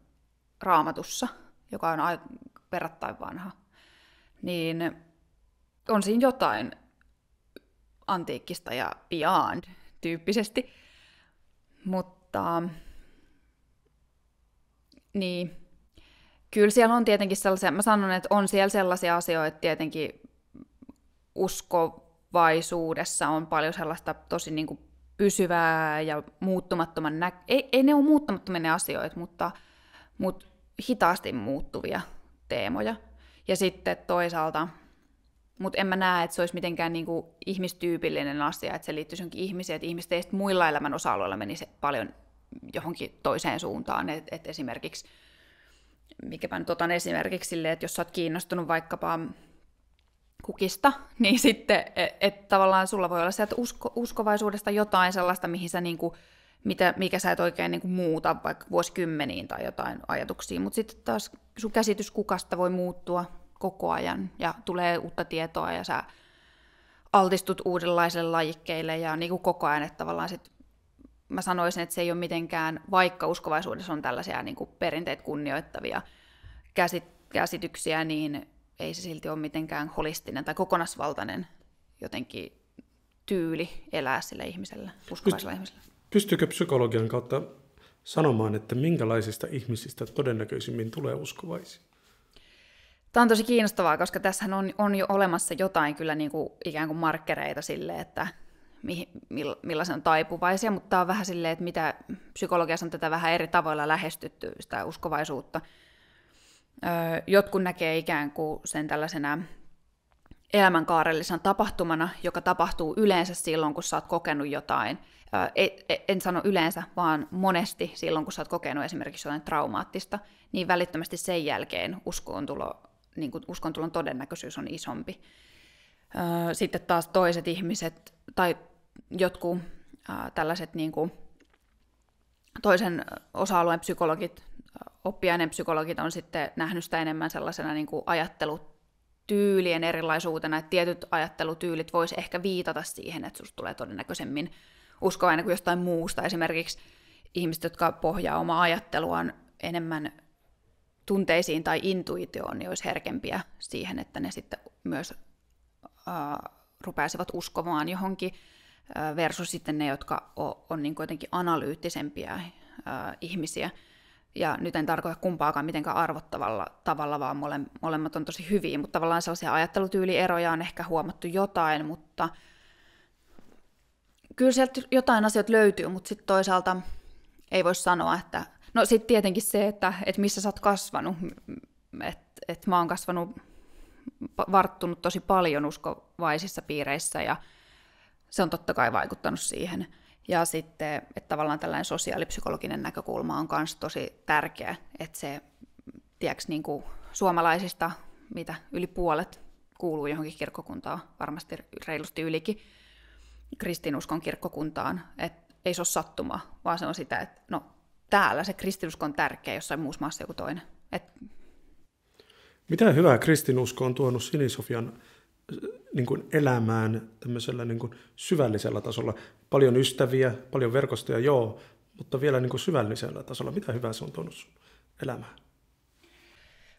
raamatussa, joka on verrattain vanha, niin on siinä jotain antiikkista ja beyond tyyppisesti. Mutta niin, kyllä siellä on tietenkin sellaisia, mä sanon, että on siellä sellaisia asioita tietenkin uskovaisuudessa on paljon sellaista tosi niin kuin pysyvää ja muuttumattoman nä- ei, ei ne ole muuttumattomia ne asioita, mutta, mutta hitaasti muuttuvia teemoja. Ja sitten toisaalta, mutta en mä näe, että se olisi mitenkään niinku ihmistyypillinen asia, että se liittyisi johonkin ihmiseen, että ihmiset ei muilla elämän osa-alueilla menisi paljon johonkin toiseen suuntaan. Et, et esimerkiksi, mikäpä nyt otan esimerkiksi sille, että jos sä oot kiinnostunut vaikkapa kukista, niin sitten, että et tavallaan sulla voi olla sieltä usko, uskovaisuudesta jotain sellaista, mihin sä niinku, mitä, mikä sä et oikein niinku muuta vaikka vuosikymmeniin tai jotain ajatuksia, mutta sitten taas sun käsitys kukasta voi muuttua koko ajan ja tulee uutta tietoa ja sä altistut uudenlaisille lajikkeille ja niin kuin koko ajan, että tavallaan sit mä sanoisin, että se ei ole mitenkään, vaikka uskovaisuudessa on tällaisia niin kuin perinteet kunnioittavia käsityksiä, niin ei se silti ole mitenkään holistinen tai kokonaisvaltainen jotenkin tyyli elää sillä ihmisellä, uskovaisella Pyst- ihmisellä. Pystyykö psykologian kautta sanomaan, että minkälaisista ihmisistä todennäköisimmin tulee uskovaisia? Tämä on tosi kiinnostavaa, koska tässä on, on jo olemassa jotain kyllä niin kuin, ikään kuin markkereita sille, että mi, millaisen on taipuvaisia, mutta tämä on vähän silleen, että mitä psykologiassa on tätä vähän eri tavoilla lähestytty, sitä uskovaisuutta. jotkut näkee ikään kuin sen tällaisena elämänkaarellisena tapahtumana, joka tapahtuu yleensä silloin, kun sä oot kokenut jotain. en sano yleensä, vaan monesti silloin, kun sä oot kokenut esimerkiksi jotain traumaattista, niin välittömästi sen jälkeen uskontulo, niin kuin uskontulon todennäköisyys on isompi. Sitten taas toiset ihmiset tai jotkut tällaiset niin kuin toisen osa-alueen psykologit, oppiaineen psykologit on sitten nähnyt sitä enemmän sellaisena niin kuin ajattelutyylien erilaisuutena, että tietyt ajattelutyylit voisi ehkä viitata siihen, että sinusta tulee todennäköisemmin uskovainen kuin jostain muusta. Esimerkiksi ihmiset, jotka pohjaa omaa ajatteluaan enemmän tunteisiin tai intuitioon, niin olisi herkempiä siihen, että ne sitten myös äh, rupeaisivat uskomaan johonkin, äh, versus sitten ne, jotka on, on niin jotenkin analyyttisempia äh, ihmisiä. Ja nyt en tarkoita kumpaakaan mitenkään arvottavalla tavalla, vaan mole, molemmat on tosi hyviä, mutta tavallaan sellaisia ajattelutyylieroja on ehkä huomattu jotain, mutta kyllä sieltä jotain asioita löytyy, mutta sitten toisaalta ei voi sanoa, että... No sitten tietenkin se, että, että missä sä oot kasvanut. Että et mä oon kasvanut, varttunut tosi paljon uskovaisissa piireissä ja se on totta kai vaikuttanut siihen. Ja sitten, että tavallaan tällainen sosiaalipsykologinen näkökulma on myös tosi tärkeä, että se, tiedätkö, niin kuin suomalaisista, mitä yli puolet kuuluu johonkin kirkkokuntaan, varmasti reilusti ylikin, kristinuskon kirkkokuntaan, että ei se ole sattuma, vaan se on sitä, että no täällä se kristinusko on tärkeä, jossain muussa maassa joku toinen. Et... Mitä hyvää kristinusko on tuonut Sinisofian niin kuin elämään tämmöisellä niin kuin syvällisellä tasolla? Paljon ystäviä, paljon verkostoja, joo, mutta vielä niin kuin syvällisellä tasolla. Mitä hyvää se on tuonut sun elämään?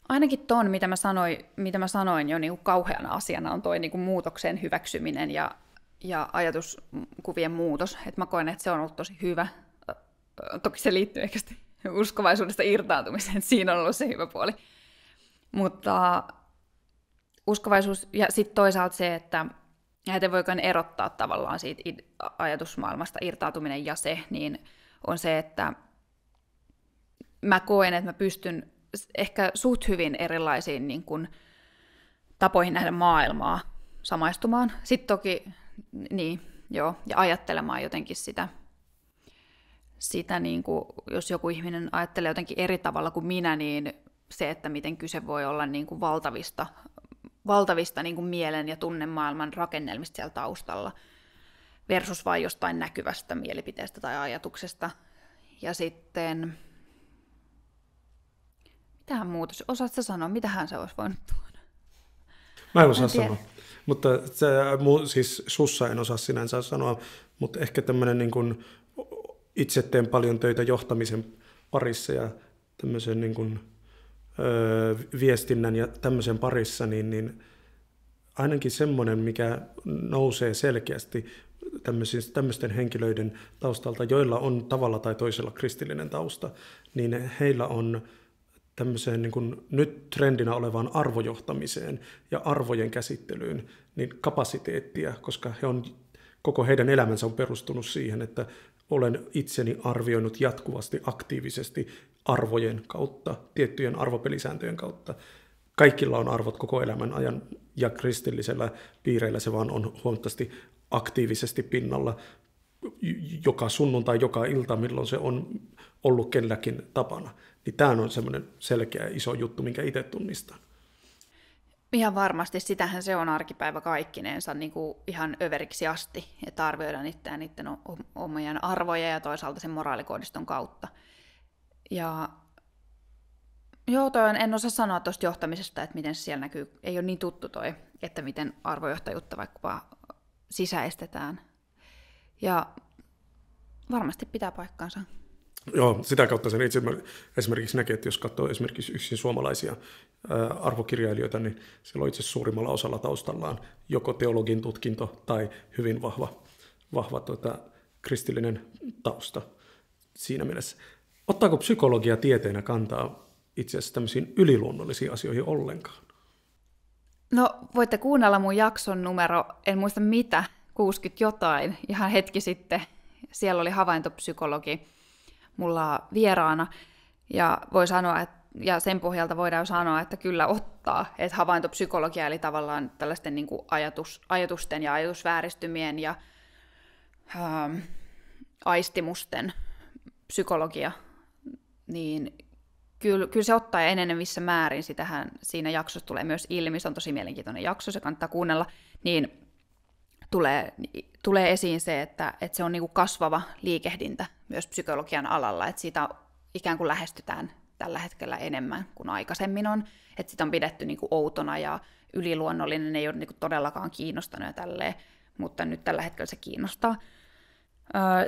Ainakin ton, mitä mä sanoin, mitä mä sanoin jo niin kuin kauheana asiana, on toi niin kuin muutoksen hyväksyminen ja ja ajatuskuvien muutos. Et mä koen, että se on ollut tosi hyvä. Toki se liittyy ehkä uskovaisuudesta irtaantumiseen, siinä on ollut se hyvä puoli. Mutta uskovaisuus ja sitten toisaalta se, että että voiko erottaa tavallaan siitä ajatusmaailmasta irtautuminen ja se, niin on se, että mä koen, että mä pystyn ehkä suht hyvin erilaisiin niin kun, tapoihin nähdä maailmaa samaistumaan. Sitten toki niin, joo, ja ajattelemaan jotenkin sitä, sitä niin kuin, jos joku ihminen ajattelee jotenkin eri tavalla kuin minä, niin se, että miten kyse voi olla niin kuin valtavista, valtavista niin kuin mielen ja tunnemaailman rakennelmista siellä taustalla, versus vain jostain näkyvästä mielipiteestä tai ajatuksesta. Ja sitten, mitähän muuta, osaatko sanoa, mitähän se olisi voinut tuoda? Mä en osaa sanoa. Mutta se, siis sussa en osaa sinänsä sanoa, mutta ehkä tämmöinen niin kuin, itse teen paljon töitä johtamisen parissa ja tämmöisen niin kuin, ö, viestinnän ja tämmöisen parissa, niin, niin ainakin semmoinen, mikä nousee selkeästi tämmöisten henkilöiden taustalta, joilla on tavalla tai toisella kristillinen tausta, niin heillä on tämmöiseen niin kuin nyt trendinä olevaan arvojohtamiseen ja arvojen käsittelyyn niin kapasiteettia, koska he on, koko heidän elämänsä on perustunut siihen, että olen itseni arvioinut jatkuvasti aktiivisesti arvojen kautta, tiettyjen arvopelisääntöjen kautta. Kaikilla on arvot koko elämän ajan ja kristillisellä piireillä se vaan on huomattavasti aktiivisesti pinnalla joka sunnuntai, joka ilta, milloin se on ollut kenelläkin tapana. Niin tämä on semmoinen selkeä iso juttu, minkä itse tunnistan. Ihan varmasti, sitähän se on arkipäivä kaikkineensa niin kuin ihan överiksi asti, että arvioidaan itseään niiden omien arvoja ja toisaalta sen moraalikoodiston kautta. Ja joo, toi on, en osaa sanoa tuosta johtamisesta, että miten siellä näkyy. Ei ole niin tuttu toi, että miten arvojohtajuutta vaikka sisäistetään. Ja varmasti pitää paikkansa. Joo, sitä kautta sen itse esimerkiksi näkee, että jos katsoo esimerkiksi yksin suomalaisia arvokirjailijoita, niin siellä on itse suurimmalla osalla taustallaan joko teologin tutkinto tai hyvin vahva, vahva tuota, kristillinen tausta siinä mielessä. Ottaako psykologia tieteenä kantaa itse asiassa tämmöisiin yliluonnollisiin asioihin ollenkaan? No, voitte kuunnella mun jakson numero, en muista mitä, 60 jotain, ihan hetki sitten. Siellä oli havaintopsykologi mulla vieraana. Ja voi sanoa, että ja sen pohjalta voidaan sanoa, että kyllä ottaa, että havaintopsykologia, eli tavallaan tällaisten niin kuin ajatus, ajatusten ja ajatusvääristymien ja ähm, aistimusten psykologia, niin kyllä, kyllä se ottaa enenevissä määrin, sitähän siinä jaksossa tulee myös ilmi, se on tosi mielenkiintoinen jakso, se kannattaa kuunnella, niin tulee, tulee esiin se, että, että se on niin kuin kasvava liikehdintä myös psykologian alalla, että siitä ikään kuin lähestytään tällä hetkellä enemmän kuin aikaisemmin on, että sitä on pidetty niin kuin outona ja yliluonnollinen ei ole niin kuin todellakaan kiinnostanut ja tälleen, mutta nyt tällä hetkellä se kiinnostaa.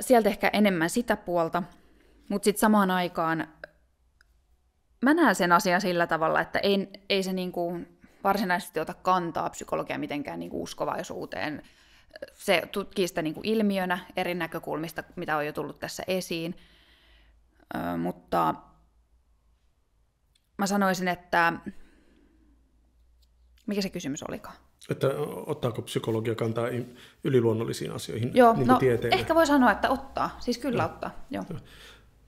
Sieltä ehkä enemmän sitä puolta, mutta sitten samaan aikaan mä näen sen asian sillä tavalla, että ei, ei se niin kuin varsinaisesti ota kantaa psykologia mitenkään niin kuin uskovaisuuteen se tutkii sitä niin kuin ilmiönä eri näkökulmista, mitä on jo tullut tässä esiin. Ö, mutta mä sanoisin, että mikä se kysymys olikaan? Että ottaako psykologia kantaa yliluonnollisiin asioihin Joo, niin no tieteelle? ehkä voi sanoa, että ottaa. Siis kyllä no. ottaa, joo.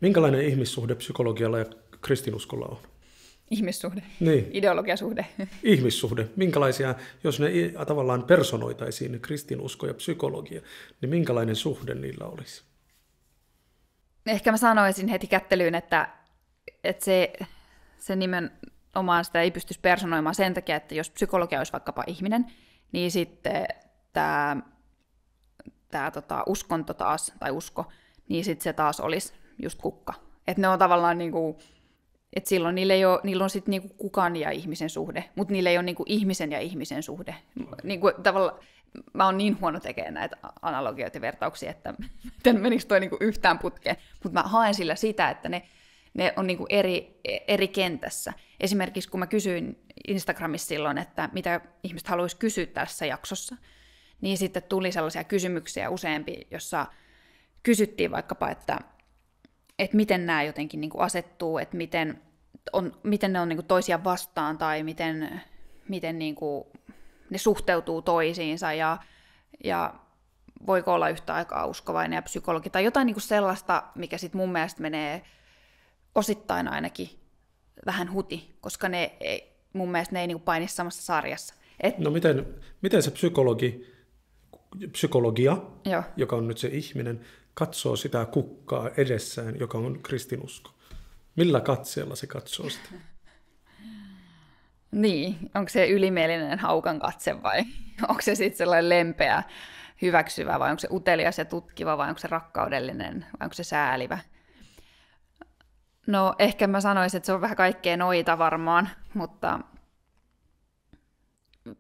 Minkälainen ihmissuhde psykologialla ja kristinuskolla on? Ihmissuhde, niin. ideologiasuhde. Ihmissuhde. Minkälaisia, jos ne tavallaan personoitaisiin, kristinusko ja psykologia, niin minkälainen suhde niillä olisi? Ehkä mä sanoisin heti kättelyyn, että, että se, se nimenomaan sitä ei pystyisi personoimaan sen takia, että jos psykologia olisi vaikkapa ihminen, niin sitten tämä, tämä tota, uskonto taas, tai usko, niin sitten se taas olisi just kukka. Että ne on tavallaan niin kuin, että silloin niillä, ei ole, niillä on sitten niinku kukan ja ihmisen suhde, mutta niillä ei ole niinku ihmisen ja ihmisen suhde. Niinku, tavalla, mä oon niin huono tekemään näitä analogioita ja vertauksia, että en menikö toi niinku yhtään putkeen. Mutta mä haen sillä sitä, että ne, ne on niinku eri, eri kentässä. Esimerkiksi kun mä kysyin Instagramissa silloin, että mitä ihmiset haluaisi kysyä tässä jaksossa, niin sitten tuli sellaisia kysymyksiä useampi, jossa kysyttiin vaikkapa, että että miten nämä jotenkin niin kuin asettuu, että miten, on, miten ne on niin kuin toisia vastaan tai miten, miten niin kuin ne suhteutuu toisiinsa ja, ja voiko olla yhtä aikaa uskovainen ja psykologi tai jotain niin kuin sellaista, mikä sitten mun mielestä menee osittain ainakin vähän huti, koska ne ei, mun mielestä ne ei niin kuin paini samassa sarjassa. Et... No miten, miten se psykologi, psykologia, Joo. joka on nyt se ihminen, katsoo sitä kukkaa edessään, joka on kristinusko? Millä katseella se katsoo sitä? Niin, onko se ylimielinen haukan katse vai onko se sitten sellainen lempeä, hyväksyvä vai onko se utelias ja tutkiva vai onko se rakkaudellinen vai onko se säälivä? No ehkä mä sanoisin, että se on vähän kaikkea noita varmaan, mutta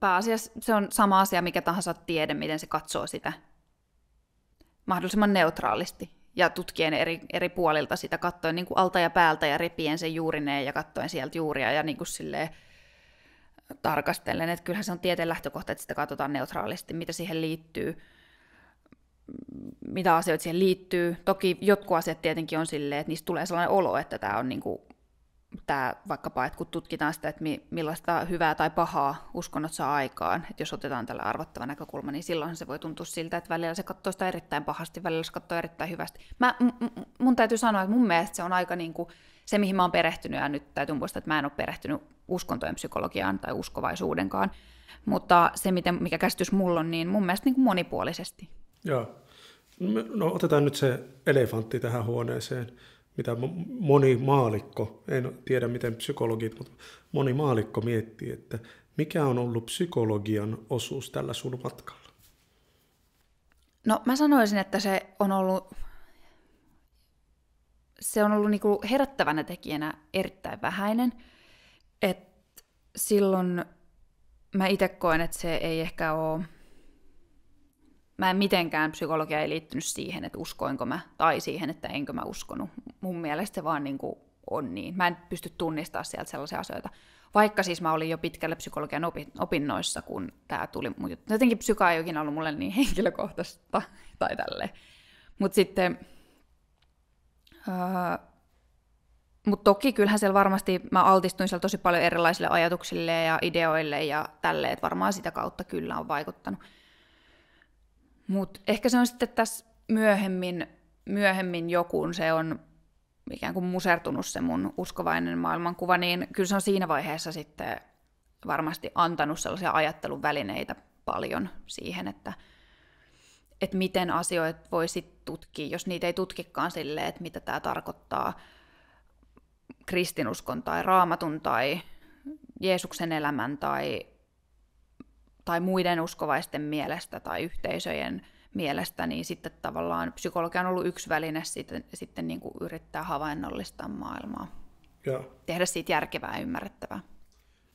pääasiassa se on sama asia mikä tahansa tiede, miten se katsoo sitä mahdollisimman neutraalisti ja tutkien eri, eri puolilta sitä, katsoen niin kuin alta ja päältä ja repien sen juurineen ja katsoen sieltä juuria ja niin kuin silleen, tarkastellen, että kyllähän se on tieteen lähtökohta, että sitä katsotaan neutraalisti, mitä siihen liittyy, mitä asioita siihen liittyy. Toki jotkut asiat tietenkin on silleen, että niistä tulee sellainen olo, että tämä on niin kuin tämä vaikkapa, että kun tutkitaan sitä, että millaista hyvää tai pahaa uskonnot saa aikaan, että jos otetaan tällä arvottava näkökulma, niin silloin se voi tuntua siltä, että välillä se katsoo sitä erittäin pahasti, välillä se katsoo erittäin hyvästi. Mä, m- mun täytyy sanoa, että mun mielestä se on aika niin kuin se, mihin mä oon perehtynyt, ja nyt täytyy muistaa, että mä en ole perehtynyt uskontojen psykologiaan tai uskovaisuudenkaan, mutta se, miten, mikä käsitys mulla on, niin mun mielestä niin kuin monipuolisesti. Joo. No otetaan nyt se elefantti tähän huoneeseen mitä moni maalikko, en tiedä miten psykologit, mutta moni maalikko miettii, että mikä on ollut psykologian osuus tällä sun matkalla? No mä sanoisin, että se on ollut, se on ollut niinku herättävänä tekijänä erittäin vähäinen. Et silloin mä itse koen, että se ei ehkä ole mä en mitenkään, psykologia ei liittynyt siihen, että uskoinko mä, tai siihen, että enkö mä uskonut. Mun mielestä se vaan niin kuin on niin. Mä en pysty tunnistamaan sieltä sellaisia asioita. Vaikka siis mä olin jo pitkällä psykologian opinnoissa, kun tämä tuli. Mutta jotenkin psyka ei ikinä ollut mulle niin henkilökohtaista tai tälle. Mutta sitten... Öö, mutta toki kyllähän siellä varmasti, mä altistuin siellä tosi paljon erilaisille ajatuksille ja ideoille ja tälle, että varmaan sitä kautta kyllä on vaikuttanut. Mutta ehkä se on sitten tässä myöhemmin, myöhemmin joku, se on ikään kuin musertunut se mun uskovainen maailmankuva, niin kyllä se on siinä vaiheessa sitten varmasti antanut sellaisia ajattelun välineitä paljon siihen, että, että miten asioita voisi tutkia, jos niitä ei tutkikaan silleen, että mitä tämä tarkoittaa kristinuskon tai raamatun tai Jeesuksen elämän tai tai muiden uskovaisten mielestä tai yhteisöjen mielestä, niin sitten tavallaan psykologia on ollut yksi väline sitten, sitten niin kuin yrittää havainnollistaa maailmaa. Ja. Tehdä siitä järkevää ja ymmärrettävää.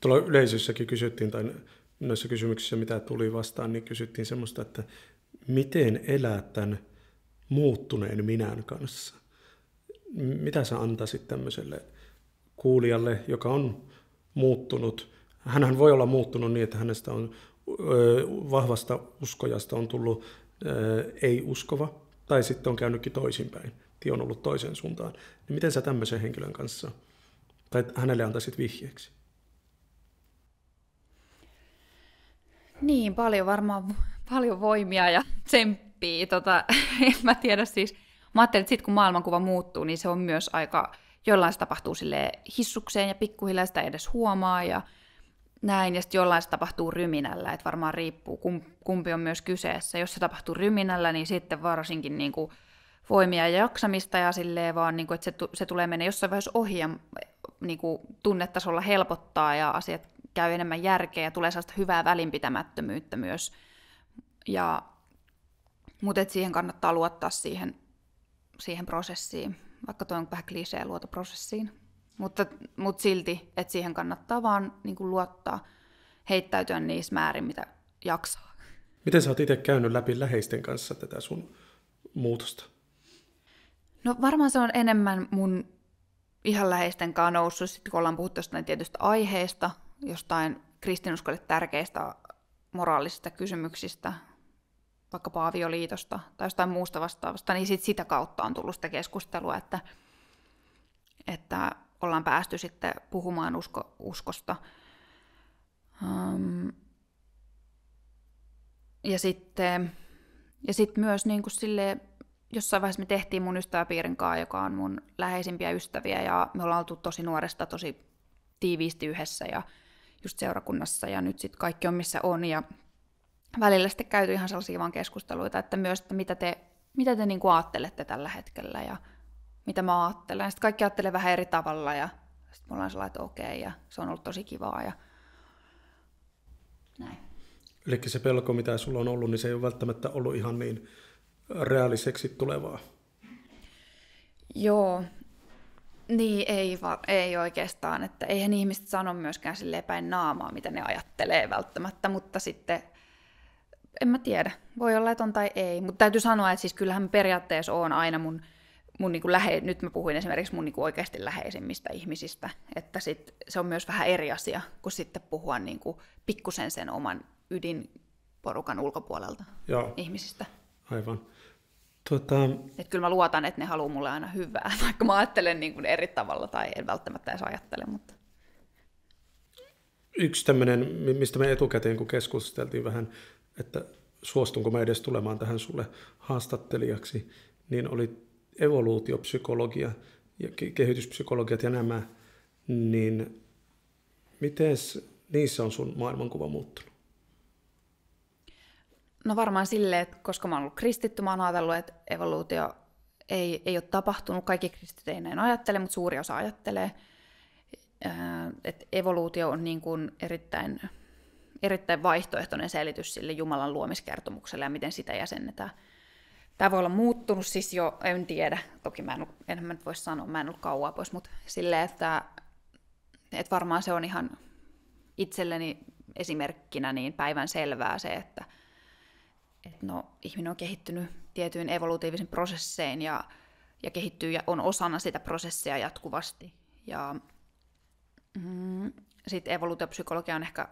Tuolla yleisössäkin kysyttiin, tai noissa kysymyksissä, mitä tuli vastaan, niin kysyttiin semmoista, että miten elää tämän muuttuneen minän kanssa? Mitä sä antaisit tämmöiselle kuulijalle, joka on muuttunut? Hänhän voi olla muuttunut niin, että hänestä on vahvasta uskojasta on tullut ei-uskova, tai sitten on käynytkin toisinpäin, tie on ollut toisen suuntaan. Niin miten sä tämmöisen henkilön kanssa, tai hänelle antaisit vihjeeksi? Niin, paljon varmaan paljon voimia ja tsemppii. Tota, en mä tiedä siis. Mä ajattelin, että sit kun maailmankuva muuttuu, niin se on myös aika, jollain se tapahtuu sille hissukseen ja pikkuhiljaa sitä edes huomaa ja näin, ja sitten jollain se tapahtuu ryminällä, että varmaan riippuu, kumpi on myös kyseessä. Jos se tapahtuu ryminällä, niin sitten varsinkin niin kuin voimia ja jaksamista ja silleen vaan, niin kuin, että se, se tulee mennä jossain vaiheessa ohi ja niin kuin, tunnetasolla helpottaa ja asiat käy enemmän järkeä ja tulee sellaista hyvää välinpitämättömyyttä myös. Ja, mutta et siihen kannattaa luottaa siihen, siihen prosessiin, vaikka tuo on vähän klisee luota prosessiin. Mutta, mutta silti, että siihen kannattaa vaan niin kuin luottaa, heittäytyä niissä määrin, mitä jaksaa. Miten sä oot itse käynyt läpi läheisten kanssa tätä sun muutosta? No varmaan se on enemmän mun ihan läheisten kanssa noussut, sitten kun ollaan puhuttu jostain tietystä aiheesta, jostain kristinuskolle tärkeistä moraalisista kysymyksistä, vaikka paavioliitosta tai jostain muusta vastaavasta, niin sit sitä kautta on tullut sitä keskustelua, että, että ollaan päästy sitten puhumaan usko, uskosta. Um, ja sitten ja sit myös niin kuin sille, jossain vaiheessa me tehtiin mun ystäväpiirin kanssa, joka on mun läheisimpiä ystäviä, ja me ollaan oltu tosi nuoresta tosi tiiviisti yhdessä ja just seurakunnassa, ja nyt sitten kaikki on missä on, ja välillä sitten käyty ihan sellaisia vaan keskusteluita, että myös, että mitä te, mitä te niin kuin ajattelette tällä hetkellä, ja mitä mä ajattelen. Sitten kaikki ajattelee vähän eri tavalla, ja sitten me ollaan sellainen, että okei, ja se on ollut tosi kivaa, ja näin. Eli se pelko, mitä sulla on ollut, niin se ei ole välttämättä ollut ihan niin reaaliseksi tulevaa. Joo, niin ei, va- ei oikeastaan, että eihän ihmiset sano myöskään sille päin naamaa, mitä ne ajattelee välttämättä, mutta sitten en mä tiedä, voi olla, että on tai ei, mutta täytyy sanoa, että siis kyllähän periaatteessa on aina mun, mun niinku lähe, nyt mä puhuin esimerkiksi mun niinku oikeasti läheisimmistä ihmisistä, että sit se on myös vähän eri asia, kuin sitten puhua niinku pikkusen sen oman ydinporukan ulkopuolelta Joo. ihmisistä. Aivan. Tuota... Että kyllä mä luotan, että ne haluaa mulle aina hyvää, vaikka mä ajattelen niin kuin eri tavalla tai en välttämättä edes ajattele. Mutta... Yksi tämmöinen, mistä me etukäteen kun keskusteltiin vähän, että suostunko mä edes tulemaan tähän sulle haastattelijaksi, niin oli evoluutiopsykologia ja kehityspsykologiat ja nämä, niin miten niissä on sun maailmankuva muuttunut? No varmaan silleen, että koska mä oon ollut kristitty, mä oon ajatellut, että evoluutio ei, ei ole tapahtunut. Kaikki kristityt ei näin ajattele, mutta suuri osa ajattelee. Että evoluutio on niin kuin erittäin, erittäin vaihtoehtoinen selitys sille Jumalan luomiskertomukselle ja miten sitä jäsennetään. Tämä voi olla muuttunut siis jo, en tiedä, toki mä en, en mä nyt voi sanoa, mä en ollut kauaa pois, mutta silleen, että, että varmaan se on ihan itselleni esimerkkinä niin päivän selvää se, että – että no, ihminen on kehittynyt tietyin evolutiivisen prosessein ja, ja kehittyy ja on osana sitä prosessia jatkuvasti. Ja mm, sitten evoluutiopsykologia on ehkä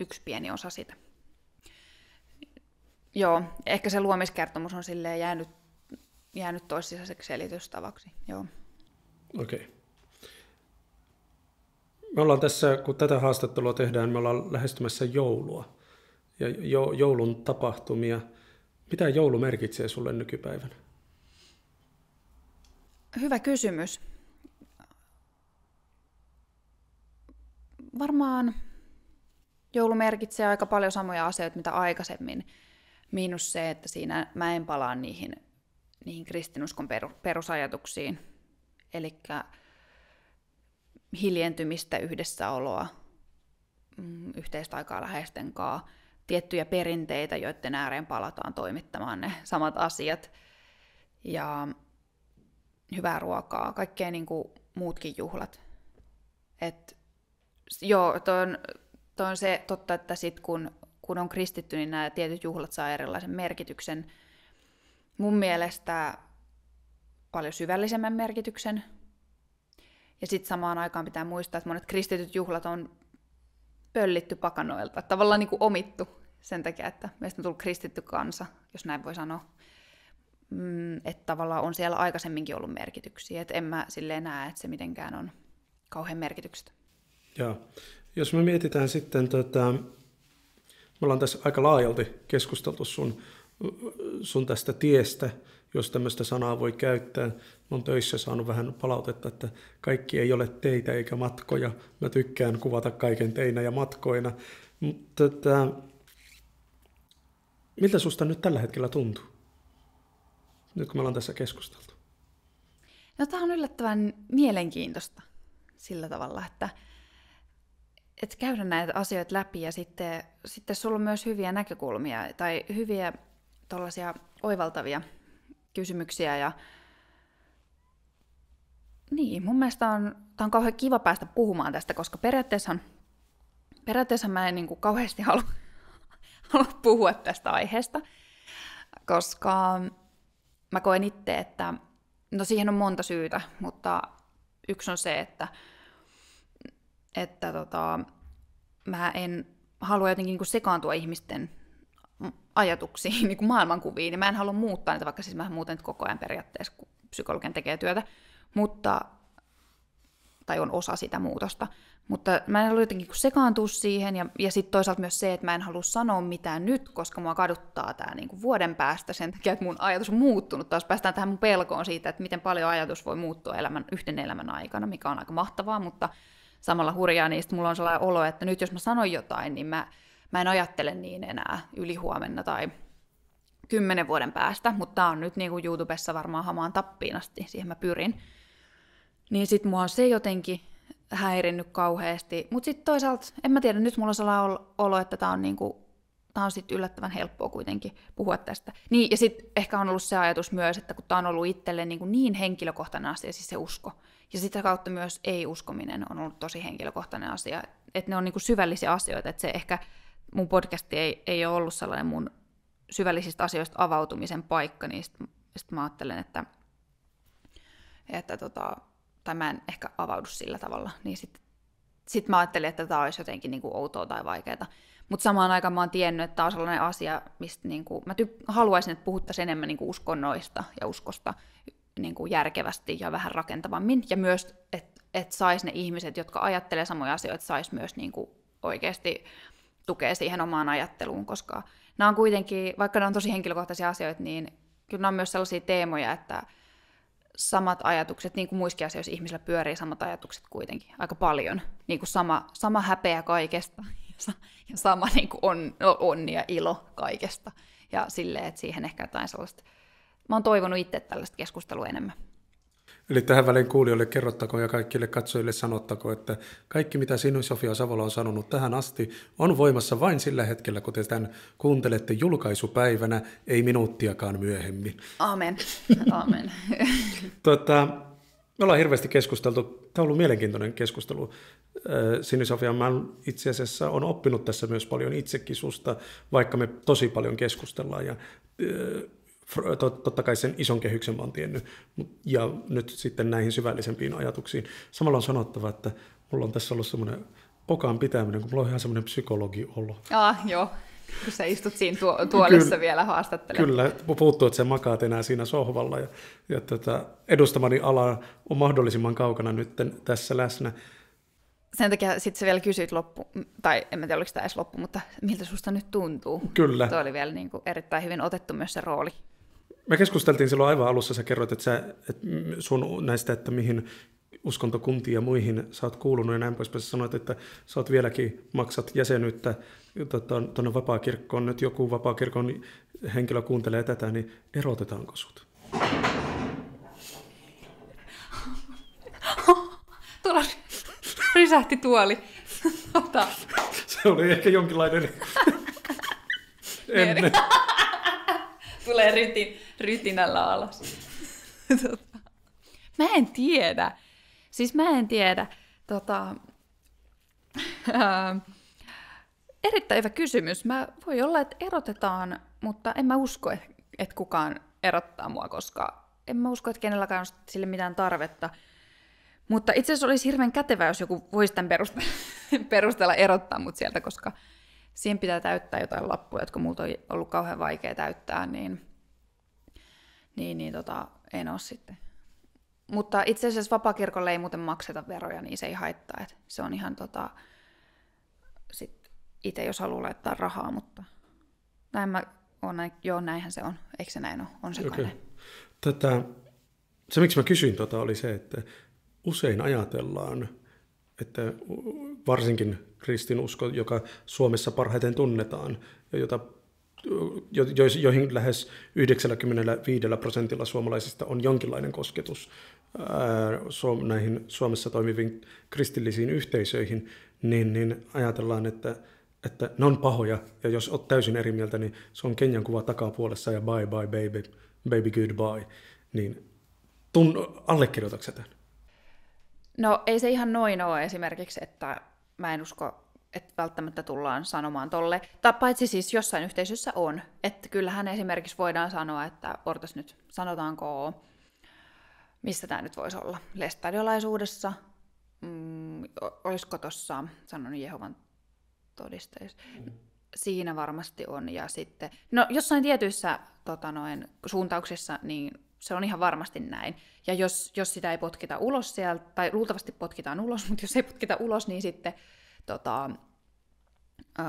yksi pieni osa sitä. Joo, ehkä se luomiskertomus on silleen jäänyt, jäänyt toissijaiseksi selitystavaksi. Joo. Okei. Okay. Me ollaan tässä, kun tätä haastattelua tehdään, me ollaan lähestymässä joulua ja jo, joulun tapahtumia. Mitä joulu merkitsee sulle nykypäivänä? Hyvä kysymys. Varmaan joulu merkitsee aika paljon samoja asioita, mitä aikaisemmin. Miinus se, että siinä mä en palaa niihin, niihin kristinuskon perusajatuksiin. Eli hiljentymistä, yhdessäoloa, mm, yhteistä aikaa läheisten kanssa, tiettyjä perinteitä, joiden ääreen palataan toimittamaan ne samat asiat. Ja hyvää ruokaa, niin kuin muutkin juhlat. Et, joo, toi on, toi on se totta, että sit kun, kun on kristitty, niin nämä tietyt juhlat saa erilaisen merkityksen. Mun mielestä paljon syvällisemmän merkityksen. Ja sitten samaan aikaan pitää muistaa, että monet kristityt juhlat on pöllitty pakanoilta, tavallaan niin kuin omittu sen takia, että meistä on tullut kristitty kansa, jos näin voi sanoa. Mm, että tavallaan on siellä aikaisemminkin ollut merkityksiä, että en mä silleen näe, että se mitenkään on kauhean merkityksestä. Joo. Jos me mietitään sitten tota, Me ollaan tässä aika laajalti keskusteltu sun, sun tästä tiestä, jos tämmöistä sanaa voi käyttää. Mä oon töissä saanut vähän palautetta, että kaikki ei ole teitä eikä matkoja. Mä tykkään kuvata kaiken teinä ja matkoina. Mutta tätä, miltä susta nyt tällä hetkellä tuntuu? Nyt kun me ollaan tässä keskusteltu. No tämä on yllättävän mielenkiintoista sillä tavalla, että, että käydä näitä asioita läpi ja sitten, sitten sulla on myös hyviä näkökulmia tai hyviä tuollaisia oivaltavia kysymyksiä ja niin, mun mielestä on, tämä on kauhean kiva päästä puhumaan tästä, koska periaatteessa, periaatteessa mä en niin kuin kauheasti halua, halua puhua tästä aiheesta, koska mä koen itse, että no siihen on monta syytä, mutta yksi on se, että, että tota, mä en halua jotenkin niin kuin sekaantua ihmisten ajatuksiin, niin kuin maailmankuviin, niin mä en halua muuttaa niitä, vaikka siis mä muuten nyt koko ajan periaatteessa, kun psykologian tekee työtä, mutta, tai on osa sitä muutosta, mutta mä en halua jotenkin sekaantua siihen, ja, ja sitten toisaalta myös se, että mä en halua sanoa mitään nyt, koska mua kaduttaa tämä niinku vuoden päästä sen takia, että mun ajatus on muuttunut. Taas päästään tähän mun pelkoon siitä, että miten paljon ajatus voi muuttua elämän, yhden elämän aikana, mikä on aika mahtavaa, mutta samalla hurjaa niistä mulla on sellainen olo, että nyt jos mä sanon jotain, niin mä, mä en ajattele niin enää yli huomenna tai kymmenen vuoden päästä, mutta tämä on nyt niin kuin YouTubessa varmaan hamaan tappiin asti, siihen mä pyrin. Niin sit mua on se jotenkin häirinnyt kauheasti. Mutta sitten toisaalta, en mä tiedä, nyt mulla on sellainen olo, että tämä on niinku tämä on sitten yllättävän helppoa kuitenkin puhua tästä. Niin, ja sitten ehkä on ollut se ajatus myös, että kun tämä on ollut itselle niin, kuin niin henkilökohtainen asia, siis se usko, ja sitä kautta myös ei-uskominen on ollut tosi henkilökohtainen asia, että ne on niin kuin syvällisiä asioita, että se ehkä mun podcasti ei, ei ole ollut sellainen mun syvällisistä asioista avautumisen paikka, niin sitten sit mä ajattelen, että, että tota, tai mä en ehkä avaudu sillä tavalla, niin sitten sit mä ajattelin, että tämä olisi jotenkin niin kuin outoa tai vaikeaa. Mutta samaan aikaan mä oon tiennyt, että tämä on sellainen asia, mistä niin kuin, mä tyk- haluaisin, että puhuttaisiin enemmän niin kuin uskonnoista ja uskosta niin kuin järkevästi ja vähän rakentavammin. Ja myös, että et saisi ne ihmiset, jotka ajattelee samoja asioita, saisi myös niin kuin oikeasti tukea siihen omaan ajatteluun, koska nämä on kuitenkin, vaikka ne on tosi henkilökohtaisia asioita, niin kyllä nämä on myös sellaisia teemoja, että samat ajatukset, niin kuin muissakin asioissa ihmisillä pyörii samat ajatukset kuitenkin aika paljon. Niin kuin sama, sama häpeä kaikesta ja sama niin kuin on, onni ja ilo kaikesta. Ja silleen, että siihen ehkä jotain sellaista... Mä oon toivonut itse tällaista keskustelua enemmän. Eli tähän väliin kuulijoille kerrottako ja kaikille katsojille sanottako, että kaikki mitä sinun Sofia Savola on sanonut tähän asti on voimassa vain sillä hetkellä, kun te tämän kuuntelette julkaisupäivänä, ei minuuttiakaan myöhemmin. Amen. Amen. tota, me ollaan hirveästi keskusteltu, tämä on ollut mielenkiintoinen keskustelu. Sini Sofia, mä itse asiassa on oppinut tässä myös paljon itsekin susta, vaikka me tosi paljon keskustellaan. Ja totta kai sen ison kehyksen mä oon tiennyt, ja nyt sitten näihin syvällisempiin ajatuksiin. Samalla on sanottava, että mulla on tässä ollut semmoinen okaan pitäminen, kun mulla on ihan semmoinen psykologi-olo. Ah, joo, kun sä istut siinä tuo, tuolissa kyllä, vielä haastattelemaan. Kyllä, puuttuu, että sä makaat enää siinä sohvalla, ja, ja tota, edustamani ala on mahdollisimman kaukana nyt tässä läsnä. Sen takia sitten sä vielä kysyit loppu, tai en tiedä oliko tämä edes loppu, mutta miltä susta nyt tuntuu? Kyllä. Tuo oli vielä niin kuin erittäin hyvin otettu myös se rooli. Me keskusteltiin silloin aivan alussa, sä kerroit, että, sä, että sun näistä, että mihin uskontokuntiin ja muihin sä oot kuulunut ja näin poispäin. Sä sanoit, että sä oot vieläkin maksat jäsenyyttä tuonne tota, vapaakirkkoon. Nyt joku vapaakirkon henkilö kuuntelee tätä, niin erotetaanko sut? Tuolla rysähti tuoli. Ota. Se oli ehkä jonkinlainen ennen. Tulee rytin, rytinällä alas. tota. Mä en tiedä. Siis mä en tiedä. Tota, ää, erittäin hyvä kysymys. Mä voi olla, että erotetaan, mutta en mä usko, että kukaan erottaa mua, koska en mä usko, että kenelläkään on sille mitään tarvetta. Mutta itse asiassa olisi hirveän kätevää, jos joku voisi tämän perusteella, perusteella erottaa mut sieltä, koska siihen pitää täyttää jotain lappuja, jotka multa on ollut kauhean vaikea täyttää, niin, niin, niin tota, en ole sitten. Mutta itse asiassa vapaakirkolle ei muuten makseta veroja, niin se ei haittaa. Et se on ihan tota, sit itse, jos haluaa laittaa rahaa, mutta näin mä oon, näin, joo, näinhän se on. Eikö se näin ole? On se okay. Tätä, se, miksi mä kysyin tota, oli se, että usein ajatellaan, että varsinkin kristinusko, joka Suomessa parhaiten tunnetaan ja jota, jo, joihin lähes 95 prosentilla suomalaisista on jonkinlainen kosketus näihin Suomessa toimiviin kristillisiin yhteisöihin, niin, niin ajatellaan, että, että ne on pahoja, ja jos olet täysin eri mieltä, niin se on Kenjan kuva takapuolessa ja bye bye baby, baby goodbye, niin tun, allekirjoitatko tämän? No ei se ihan noin ole esimerkiksi, että mä en usko, että välttämättä tullaan sanomaan tolle. Tai paitsi siis jossain yhteisössä on. Että kyllähän esimerkiksi voidaan sanoa, että ortas nyt, sanotaanko, missä tämä nyt voisi olla, lestadiolaisuudessa, mm, olisiko tuossa, sanon Jehovan todisteissa, mm. siinä varmasti on. Ja sitten, no jossain tietyissä tota noin, suuntauksissa, niin se on ihan varmasti näin. Ja jos, jos sitä ei potkita ulos sieltä, tai luultavasti potkitaan ulos, mutta jos ei potkita ulos, niin sitten tota, ö,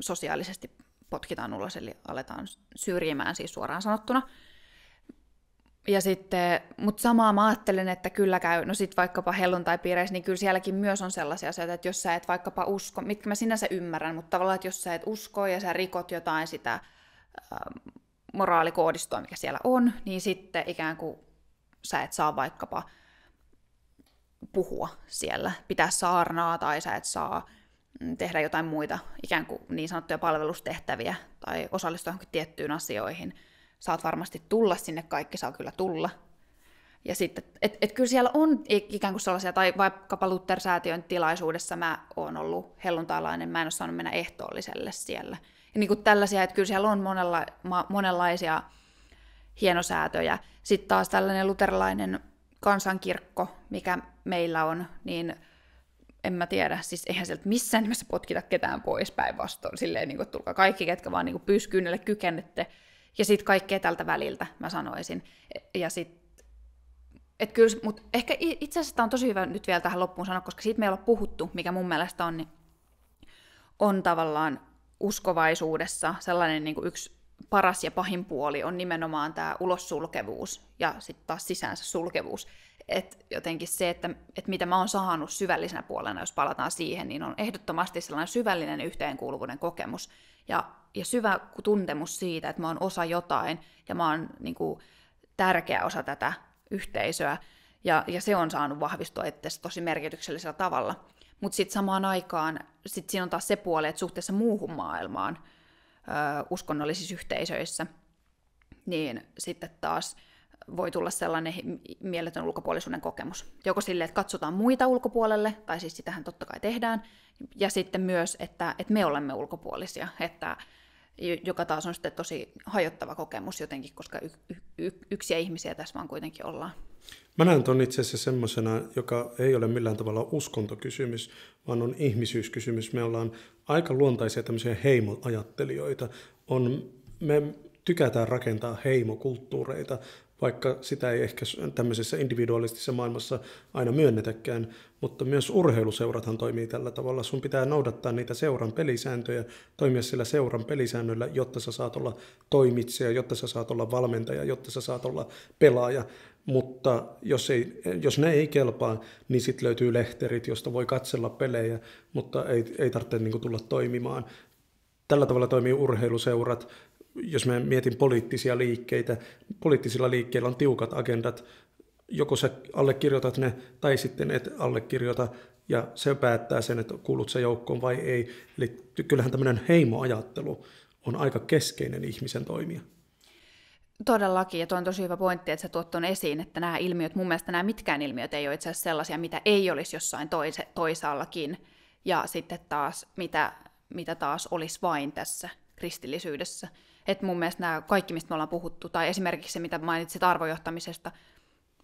sosiaalisesti potkitaan ulos, eli aletaan syrjimään siis suoraan sanottuna. Ja sitten, mutta samaa mä ajattelen, että kyllä käy, no sit vaikkapa helluntai-piireissä, niin kyllä sielläkin myös on sellaisia asioita, että jos sä et vaikkapa usko, mitkä mä sinänsä ymmärrän, mutta tavallaan, että jos sä et usko ja sä rikot jotain sitä äh, moraalikoodistoa, mikä siellä on, niin sitten ikään kuin sä et saa vaikkapa puhua siellä, pitää saarnaa tai sä et saa tehdä jotain muita ikään kuin niin sanottuja palvelustehtäviä tai osallistua johonkin tiettyyn asioihin. Saat varmasti tulla sinne, kaikki saa kyllä tulla. Ja sitten, että et kyllä siellä on ikään kuin sellaisia, tai vaikkapa Luther-säätiön tilaisuudessa mä oon ollut helluntailainen, mä en ole saanut mennä ehtoolliselle siellä. Ja niin kuin tällaisia, että kyllä siellä on monella, monenlaisia hienosäätöjä. Sitten taas tällainen luterilainen kansankirkko, mikä meillä on, niin en mä tiedä, siis eihän sieltä missään nimessä potkita ketään pois päinvastoin, silleen niin kuin, tulkaa kaikki, ketkä vaan niin pyskyynelle kykennette, ja sitten kaikkea tältä väliltä, mä sanoisin. Ja sitten et kyllä, mutta ehkä itse asiassa tämä on tosi hyvä nyt vielä tähän loppuun sanoa, koska siitä me ei olla puhuttu, mikä mun mielestä on, niin on tavallaan uskovaisuudessa sellainen niin kuin yksi paras ja pahin puoli on nimenomaan tämä ulossulkevuus ja sitten taas sisäänsä sulkevuus. Et jotenkin se, että, että mitä mä oon saanut syvällisenä puolena, jos palataan siihen, niin on ehdottomasti sellainen syvällinen yhteenkuuluvuuden kokemus ja, ja syvä tuntemus siitä, että mä oon osa jotain ja mä oon niin kuin, tärkeä osa tätä yhteisöä. Ja, ja se on saanut vahvistua itse tosi merkityksellisellä tavalla. Mutta sitten samaan aikaan sit siinä on taas se puoli, että suhteessa muuhun maailmaan – uskonnollisissa yhteisöissä, niin sitten taas voi tulla sellainen mieletön ulkopuolisuuden kokemus. Joko sille, että katsotaan muita ulkopuolelle, tai siis sitähän totta kai tehdään, ja sitten myös, että, että me olemme ulkopuolisia, että joka taas on sitten tosi hajottava kokemus jotenkin, koska y- y- yksiä ihmisiä tässä vaan kuitenkin ollaan. Mä näen tuon itse asiassa semmoisena, joka ei ole millään tavalla uskontokysymys, vaan on ihmisyyskysymys. Me ollaan aika luontaisia tämmöisiä heimoajattelijoita. On, me tykätään rakentaa heimokulttuureita, vaikka sitä ei ehkä tämmöisessä individualistisessa maailmassa aina myönnetäkään, mutta myös urheiluseurathan toimii tällä tavalla. Sun pitää noudattaa niitä seuran pelisääntöjä, toimia sillä seuran pelisäännöllä, jotta sä saat olla toimitsija, jotta sä saat olla valmentaja, jotta sä saat olla pelaaja. Mutta jos, ei, jos ne ei kelpaa, niin sitten löytyy lehterit, josta voi katsella pelejä, mutta ei, ei tarvitse niin tulla toimimaan. Tällä tavalla toimii urheiluseurat, jos mä mietin poliittisia liikkeitä, poliittisilla liikkeillä on tiukat agendat, joko sä allekirjoitat ne tai sitten et allekirjoita, ja se päättää sen, että kuulut sä joukkoon vai ei. Eli kyllähän tämmöinen heimoajattelu on aika keskeinen ihmisen toimija. Todellakin, ja tuo on tosi hyvä pointti, että sä tuot tuon esiin, että nämä ilmiöt, mun mielestä nämä mitkään ilmiöt ei ole itse asiassa sellaisia, mitä ei olisi jossain toise, toisaallakin, ja sitten taas, mitä, mitä taas olisi vain tässä kristillisyydessä. Että mun mielestä nämä kaikki, mistä me ollaan puhuttu, tai esimerkiksi se, mitä mainitsit arvojohtamisesta,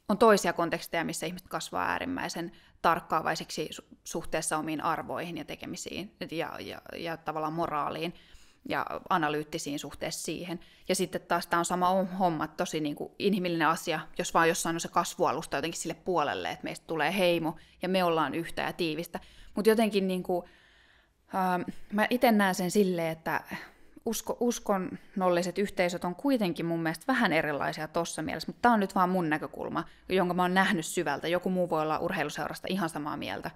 on toisia konteksteja, missä ihmiset kasvaa äärimmäisen tarkkaavaisiksi suhteessa omiin arvoihin ja tekemisiin ja, ja, ja tavallaan moraaliin ja analyyttisiin suhteessa siihen. Ja sitten taas tämä on sama homma, tosi niin kuin inhimillinen asia, jos vaan jossain on se kasvualusta jotenkin sille puolelle, että meistä tulee heimo ja me ollaan yhtä ja tiivistä. Mutta jotenkin niin kuin, mä itse näen sen silleen, että usko, uskonnolliset yhteisöt on kuitenkin mun mielestä vähän erilaisia tuossa mielessä, mutta tämä on nyt vaan mun näkökulma, jonka mä oon nähnyt syvältä. Joku muu voi olla urheiluseurasta ihan samaa mieltä,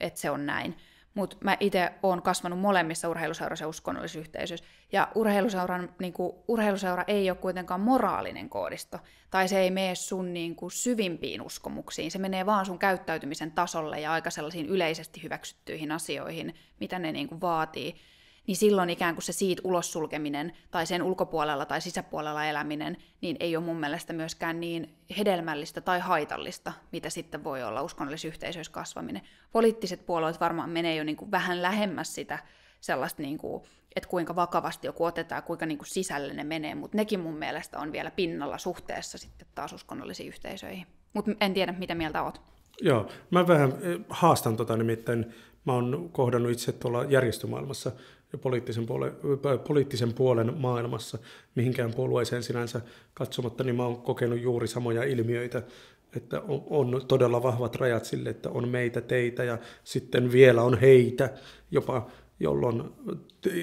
että se on näin. Mutta mä itse oon kasvanut molemmissa urheiluseuroissa ja uskonnollisissa yhteisöissä. Ja urheiluseuran, niin kuin, urheiluseura ei ole kuitenkaan moraalinen koodisto. Tai se ei mene sun niin kuin, syvimpiin uskomuksiin. Se menee vaan sun käyttäytymisen tasolle ja aika sellaisiin yleisesti hyväksyttyihin asioihin, mitä ne niin kuin, vaatii niin silloin ikään kuin se siitä ulos sulkeminen tai sen ulkopuolella tai sisäpuolella eläminen, niin ei ole mun mielestä myöskään niin hedelmällistä tai haitallista, mitä sitten voi olla uskonnollisissa yhteisöissä kasvaminen. Poliittiset puolueet varmaan menee jo niin kuin vähän lähemmäs sitä sellaista, niin kuin, että kuinka vakavasti joku otetaan, kuinka niin kuin sisälle ne menee, mutta nekin mun mielestä on vielä pinnalla suhteessa sitten taas uskonnollisiin yhteisöihin. Mutta en tiedä, mitä mieltä oot. Joo, mä vähän eh, haastan tota nimittäin, mä oon kohdannut itse tuolla järjestömaailmassa ja poliittisen puolen, poliittisen puolen maailmassa mihinkään puolueeseen sinänsä katsomatta, niin mä oon kokenut juuri samoja ilmiöitä, että on, on todella vahvat rajat sille, että on meitä, teitä ja sitten vielä on heitä, jopa jolloin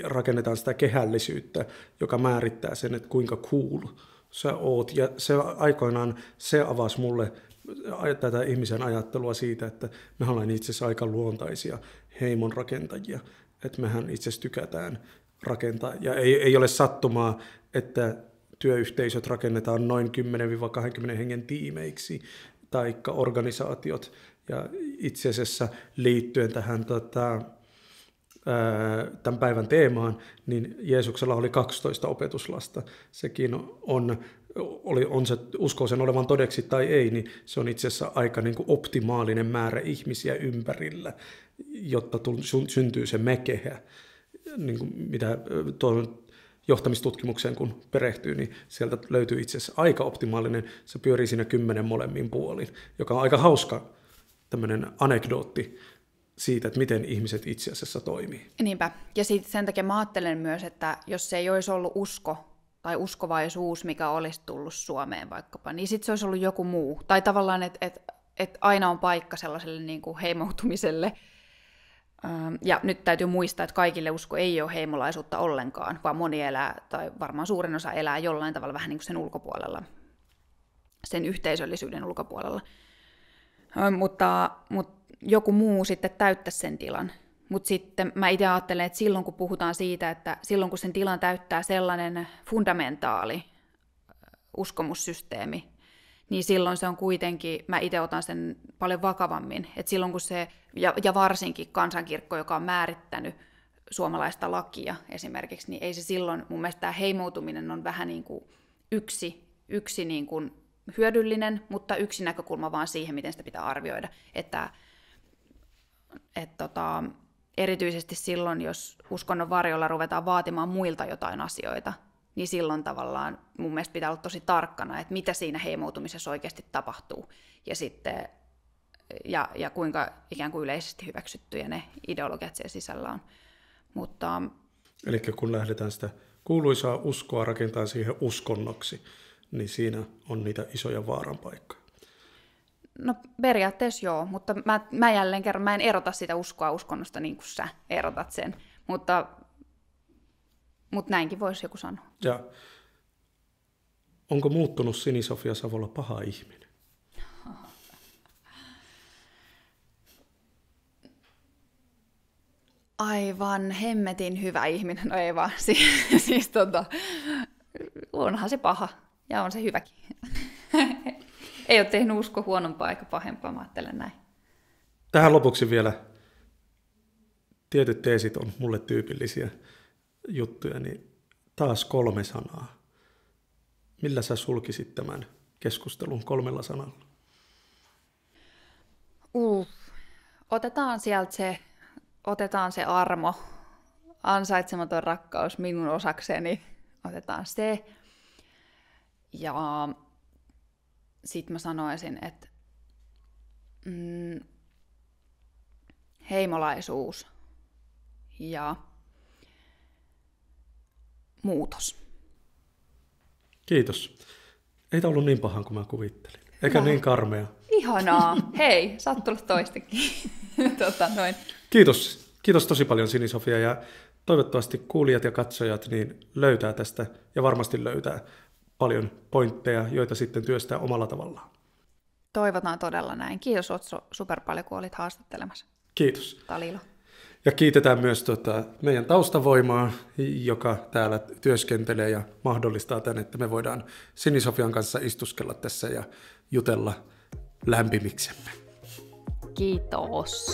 rakennetaan sitä kehällisyyttä, joka määrittää sen, että kuinka cool sä oot. Ja se aikoinaan se avasi mulle tätä ihmisen ajattelua siitä, että me ollaan itse asiassa aika luontaisia heimon rakentajia että mehän itse asiassa tykätään rakentaa. Ja ei, ei ole sattumaa, että työyhteisöt rakennetaan noin 10-20 hengen tiimeiksi, tai organisaatiot. Ja itse asiassa liittyen tähän tota, tämän päivän teemaan, niin Jeesuksella oli 12 opetuslasta. Sekin on, oli, on se, uskoo sen olevan todeksi tai ei, niin se on itse asiassa aika niin kuin optimaalinen määrä ihmisiä ympärillä jotta syntyy se mekehä, niin kuin mitä tuon johtamistutkimukseen kun perehtyy, niin sieltä löytyy itse asiassa aika optimaalinen, se pyörii siinä kymmenen molemmin puolin, joka on aika hauska tämmöinen anekdootti siitä, että miten ihmiset itse asiassa toimii. Niinpä. Ja sit sen takia mä ajattelen myös, että jos se ei olisi ollut usko tai uskovaisuus, mikä olisi tullut Suomeen vaikkapa, niin sitten se olisi ollut joku muu. Tai tavallaan, että et, et aina on paikka sellaiselle niin kuin heimoutumiselle, ja nyt täytyy muistaa, että kaikille usko ei ole heimolaisuutta ollenkaan, vaan moni elää, tai varmaan suurin osa elää jollain tavalla vähän niin kuin sen ulkopuolella, sen yhteisöllisyyden ulkopuolella. Mutta, mutta joku muu sitten täyttäisi sen tilan. Mutta sitten mä itse ajattelen, että silloin kun puhutaan siitä, että silloin kun sen tilan täyttää sellainen fundamentaali uskomussysteemi, niin silloin se on kuitenkin, mä itse otan sen paljon vakavammin, että silloin kun se, ja, ja varsinkin kansankirkko, joka on määrittänyt suomalaista lakia esimerkiksi, niin ei se silloin, mun mielestä tämä heimoutuminen on vähän niin kuin yksi, yksi niin kuin hyödyllinen, mutta yksi näkökulma vaan siihen, miten sitä pitää arvioida, että et tota, erityisesti silloin, jos uskonnon varjolla ruvetaan vaatimaan muilta jotain asioita, niin silloin tavallaan mun mielestä pitää olla tosi tarkkana, että mitä siinä heimoutumisessa oikeasti tapahtuu ja sitten ja, ja kuinka ikään kuin yleisesti hyväksyttyjä ne ideologiat siellä sisällä on. Mutta, Eli kun lähdetään sitä kuuluisaa uskoa rakentaa siihen uskonnoksi, niin siinä on niitä isoja vaaranpaikkoja. No periaatteessa joo, mutta mä, mä jälleen kerran mä en erota sitä uskoa uskonnosta niin kuin sä erotat sen. Mutta mutta näinkin voisi joku sanoa. Ja onko muuttunut Sinisofia Savola paha ihminen? Aivan hemmetin hyvä ihminen. No ei vaan, siis, siis tota, onhan se paha ja on se hyväkin. ei ole tehnyt usko huonompaa eikä pahempaa, mä ajattelen näin. Tähän lopuksi vielä tietyt teesit on mulle tyypillisiä juttuja, niin taas kolme sanaa. Millä sä sulkisit tämän keskustelun kolmella sanalla? Uh, otetaan sieltä se, otetaan se armo, ansaitsematon rakkaus minun osakseni, otetaan se. Ja sitten mä sanoisin, että mm, heimolaisuus ja muutos. Kiitos. Ei tämä ollut niin pahan kuin mä kuvittelin. Eikä no. niin karmea. Ihanaa. Hei, sä oot tullut toistakin. tota, noin. Kiitos. Kiitos tosi paljon Sinisofia ja toivottavasti kuulijat ja katsojat niin löytää tästä ja varmasti löytää paljon pointteja, joita sitten työstää omalla tavallaan. Toivotaan todella näin. Kiitos Otso super paljon, kun olit haastattelemassa. Kiitos. Talilo. Ja kiitetään myös tuota meidän taustavoimaa, joka täällä työskentelee ja mahdollistaa tämän, että me voidaan Sinisofian kanssa istuskella tässä ja jutella lämpimiksemme. Kiitos.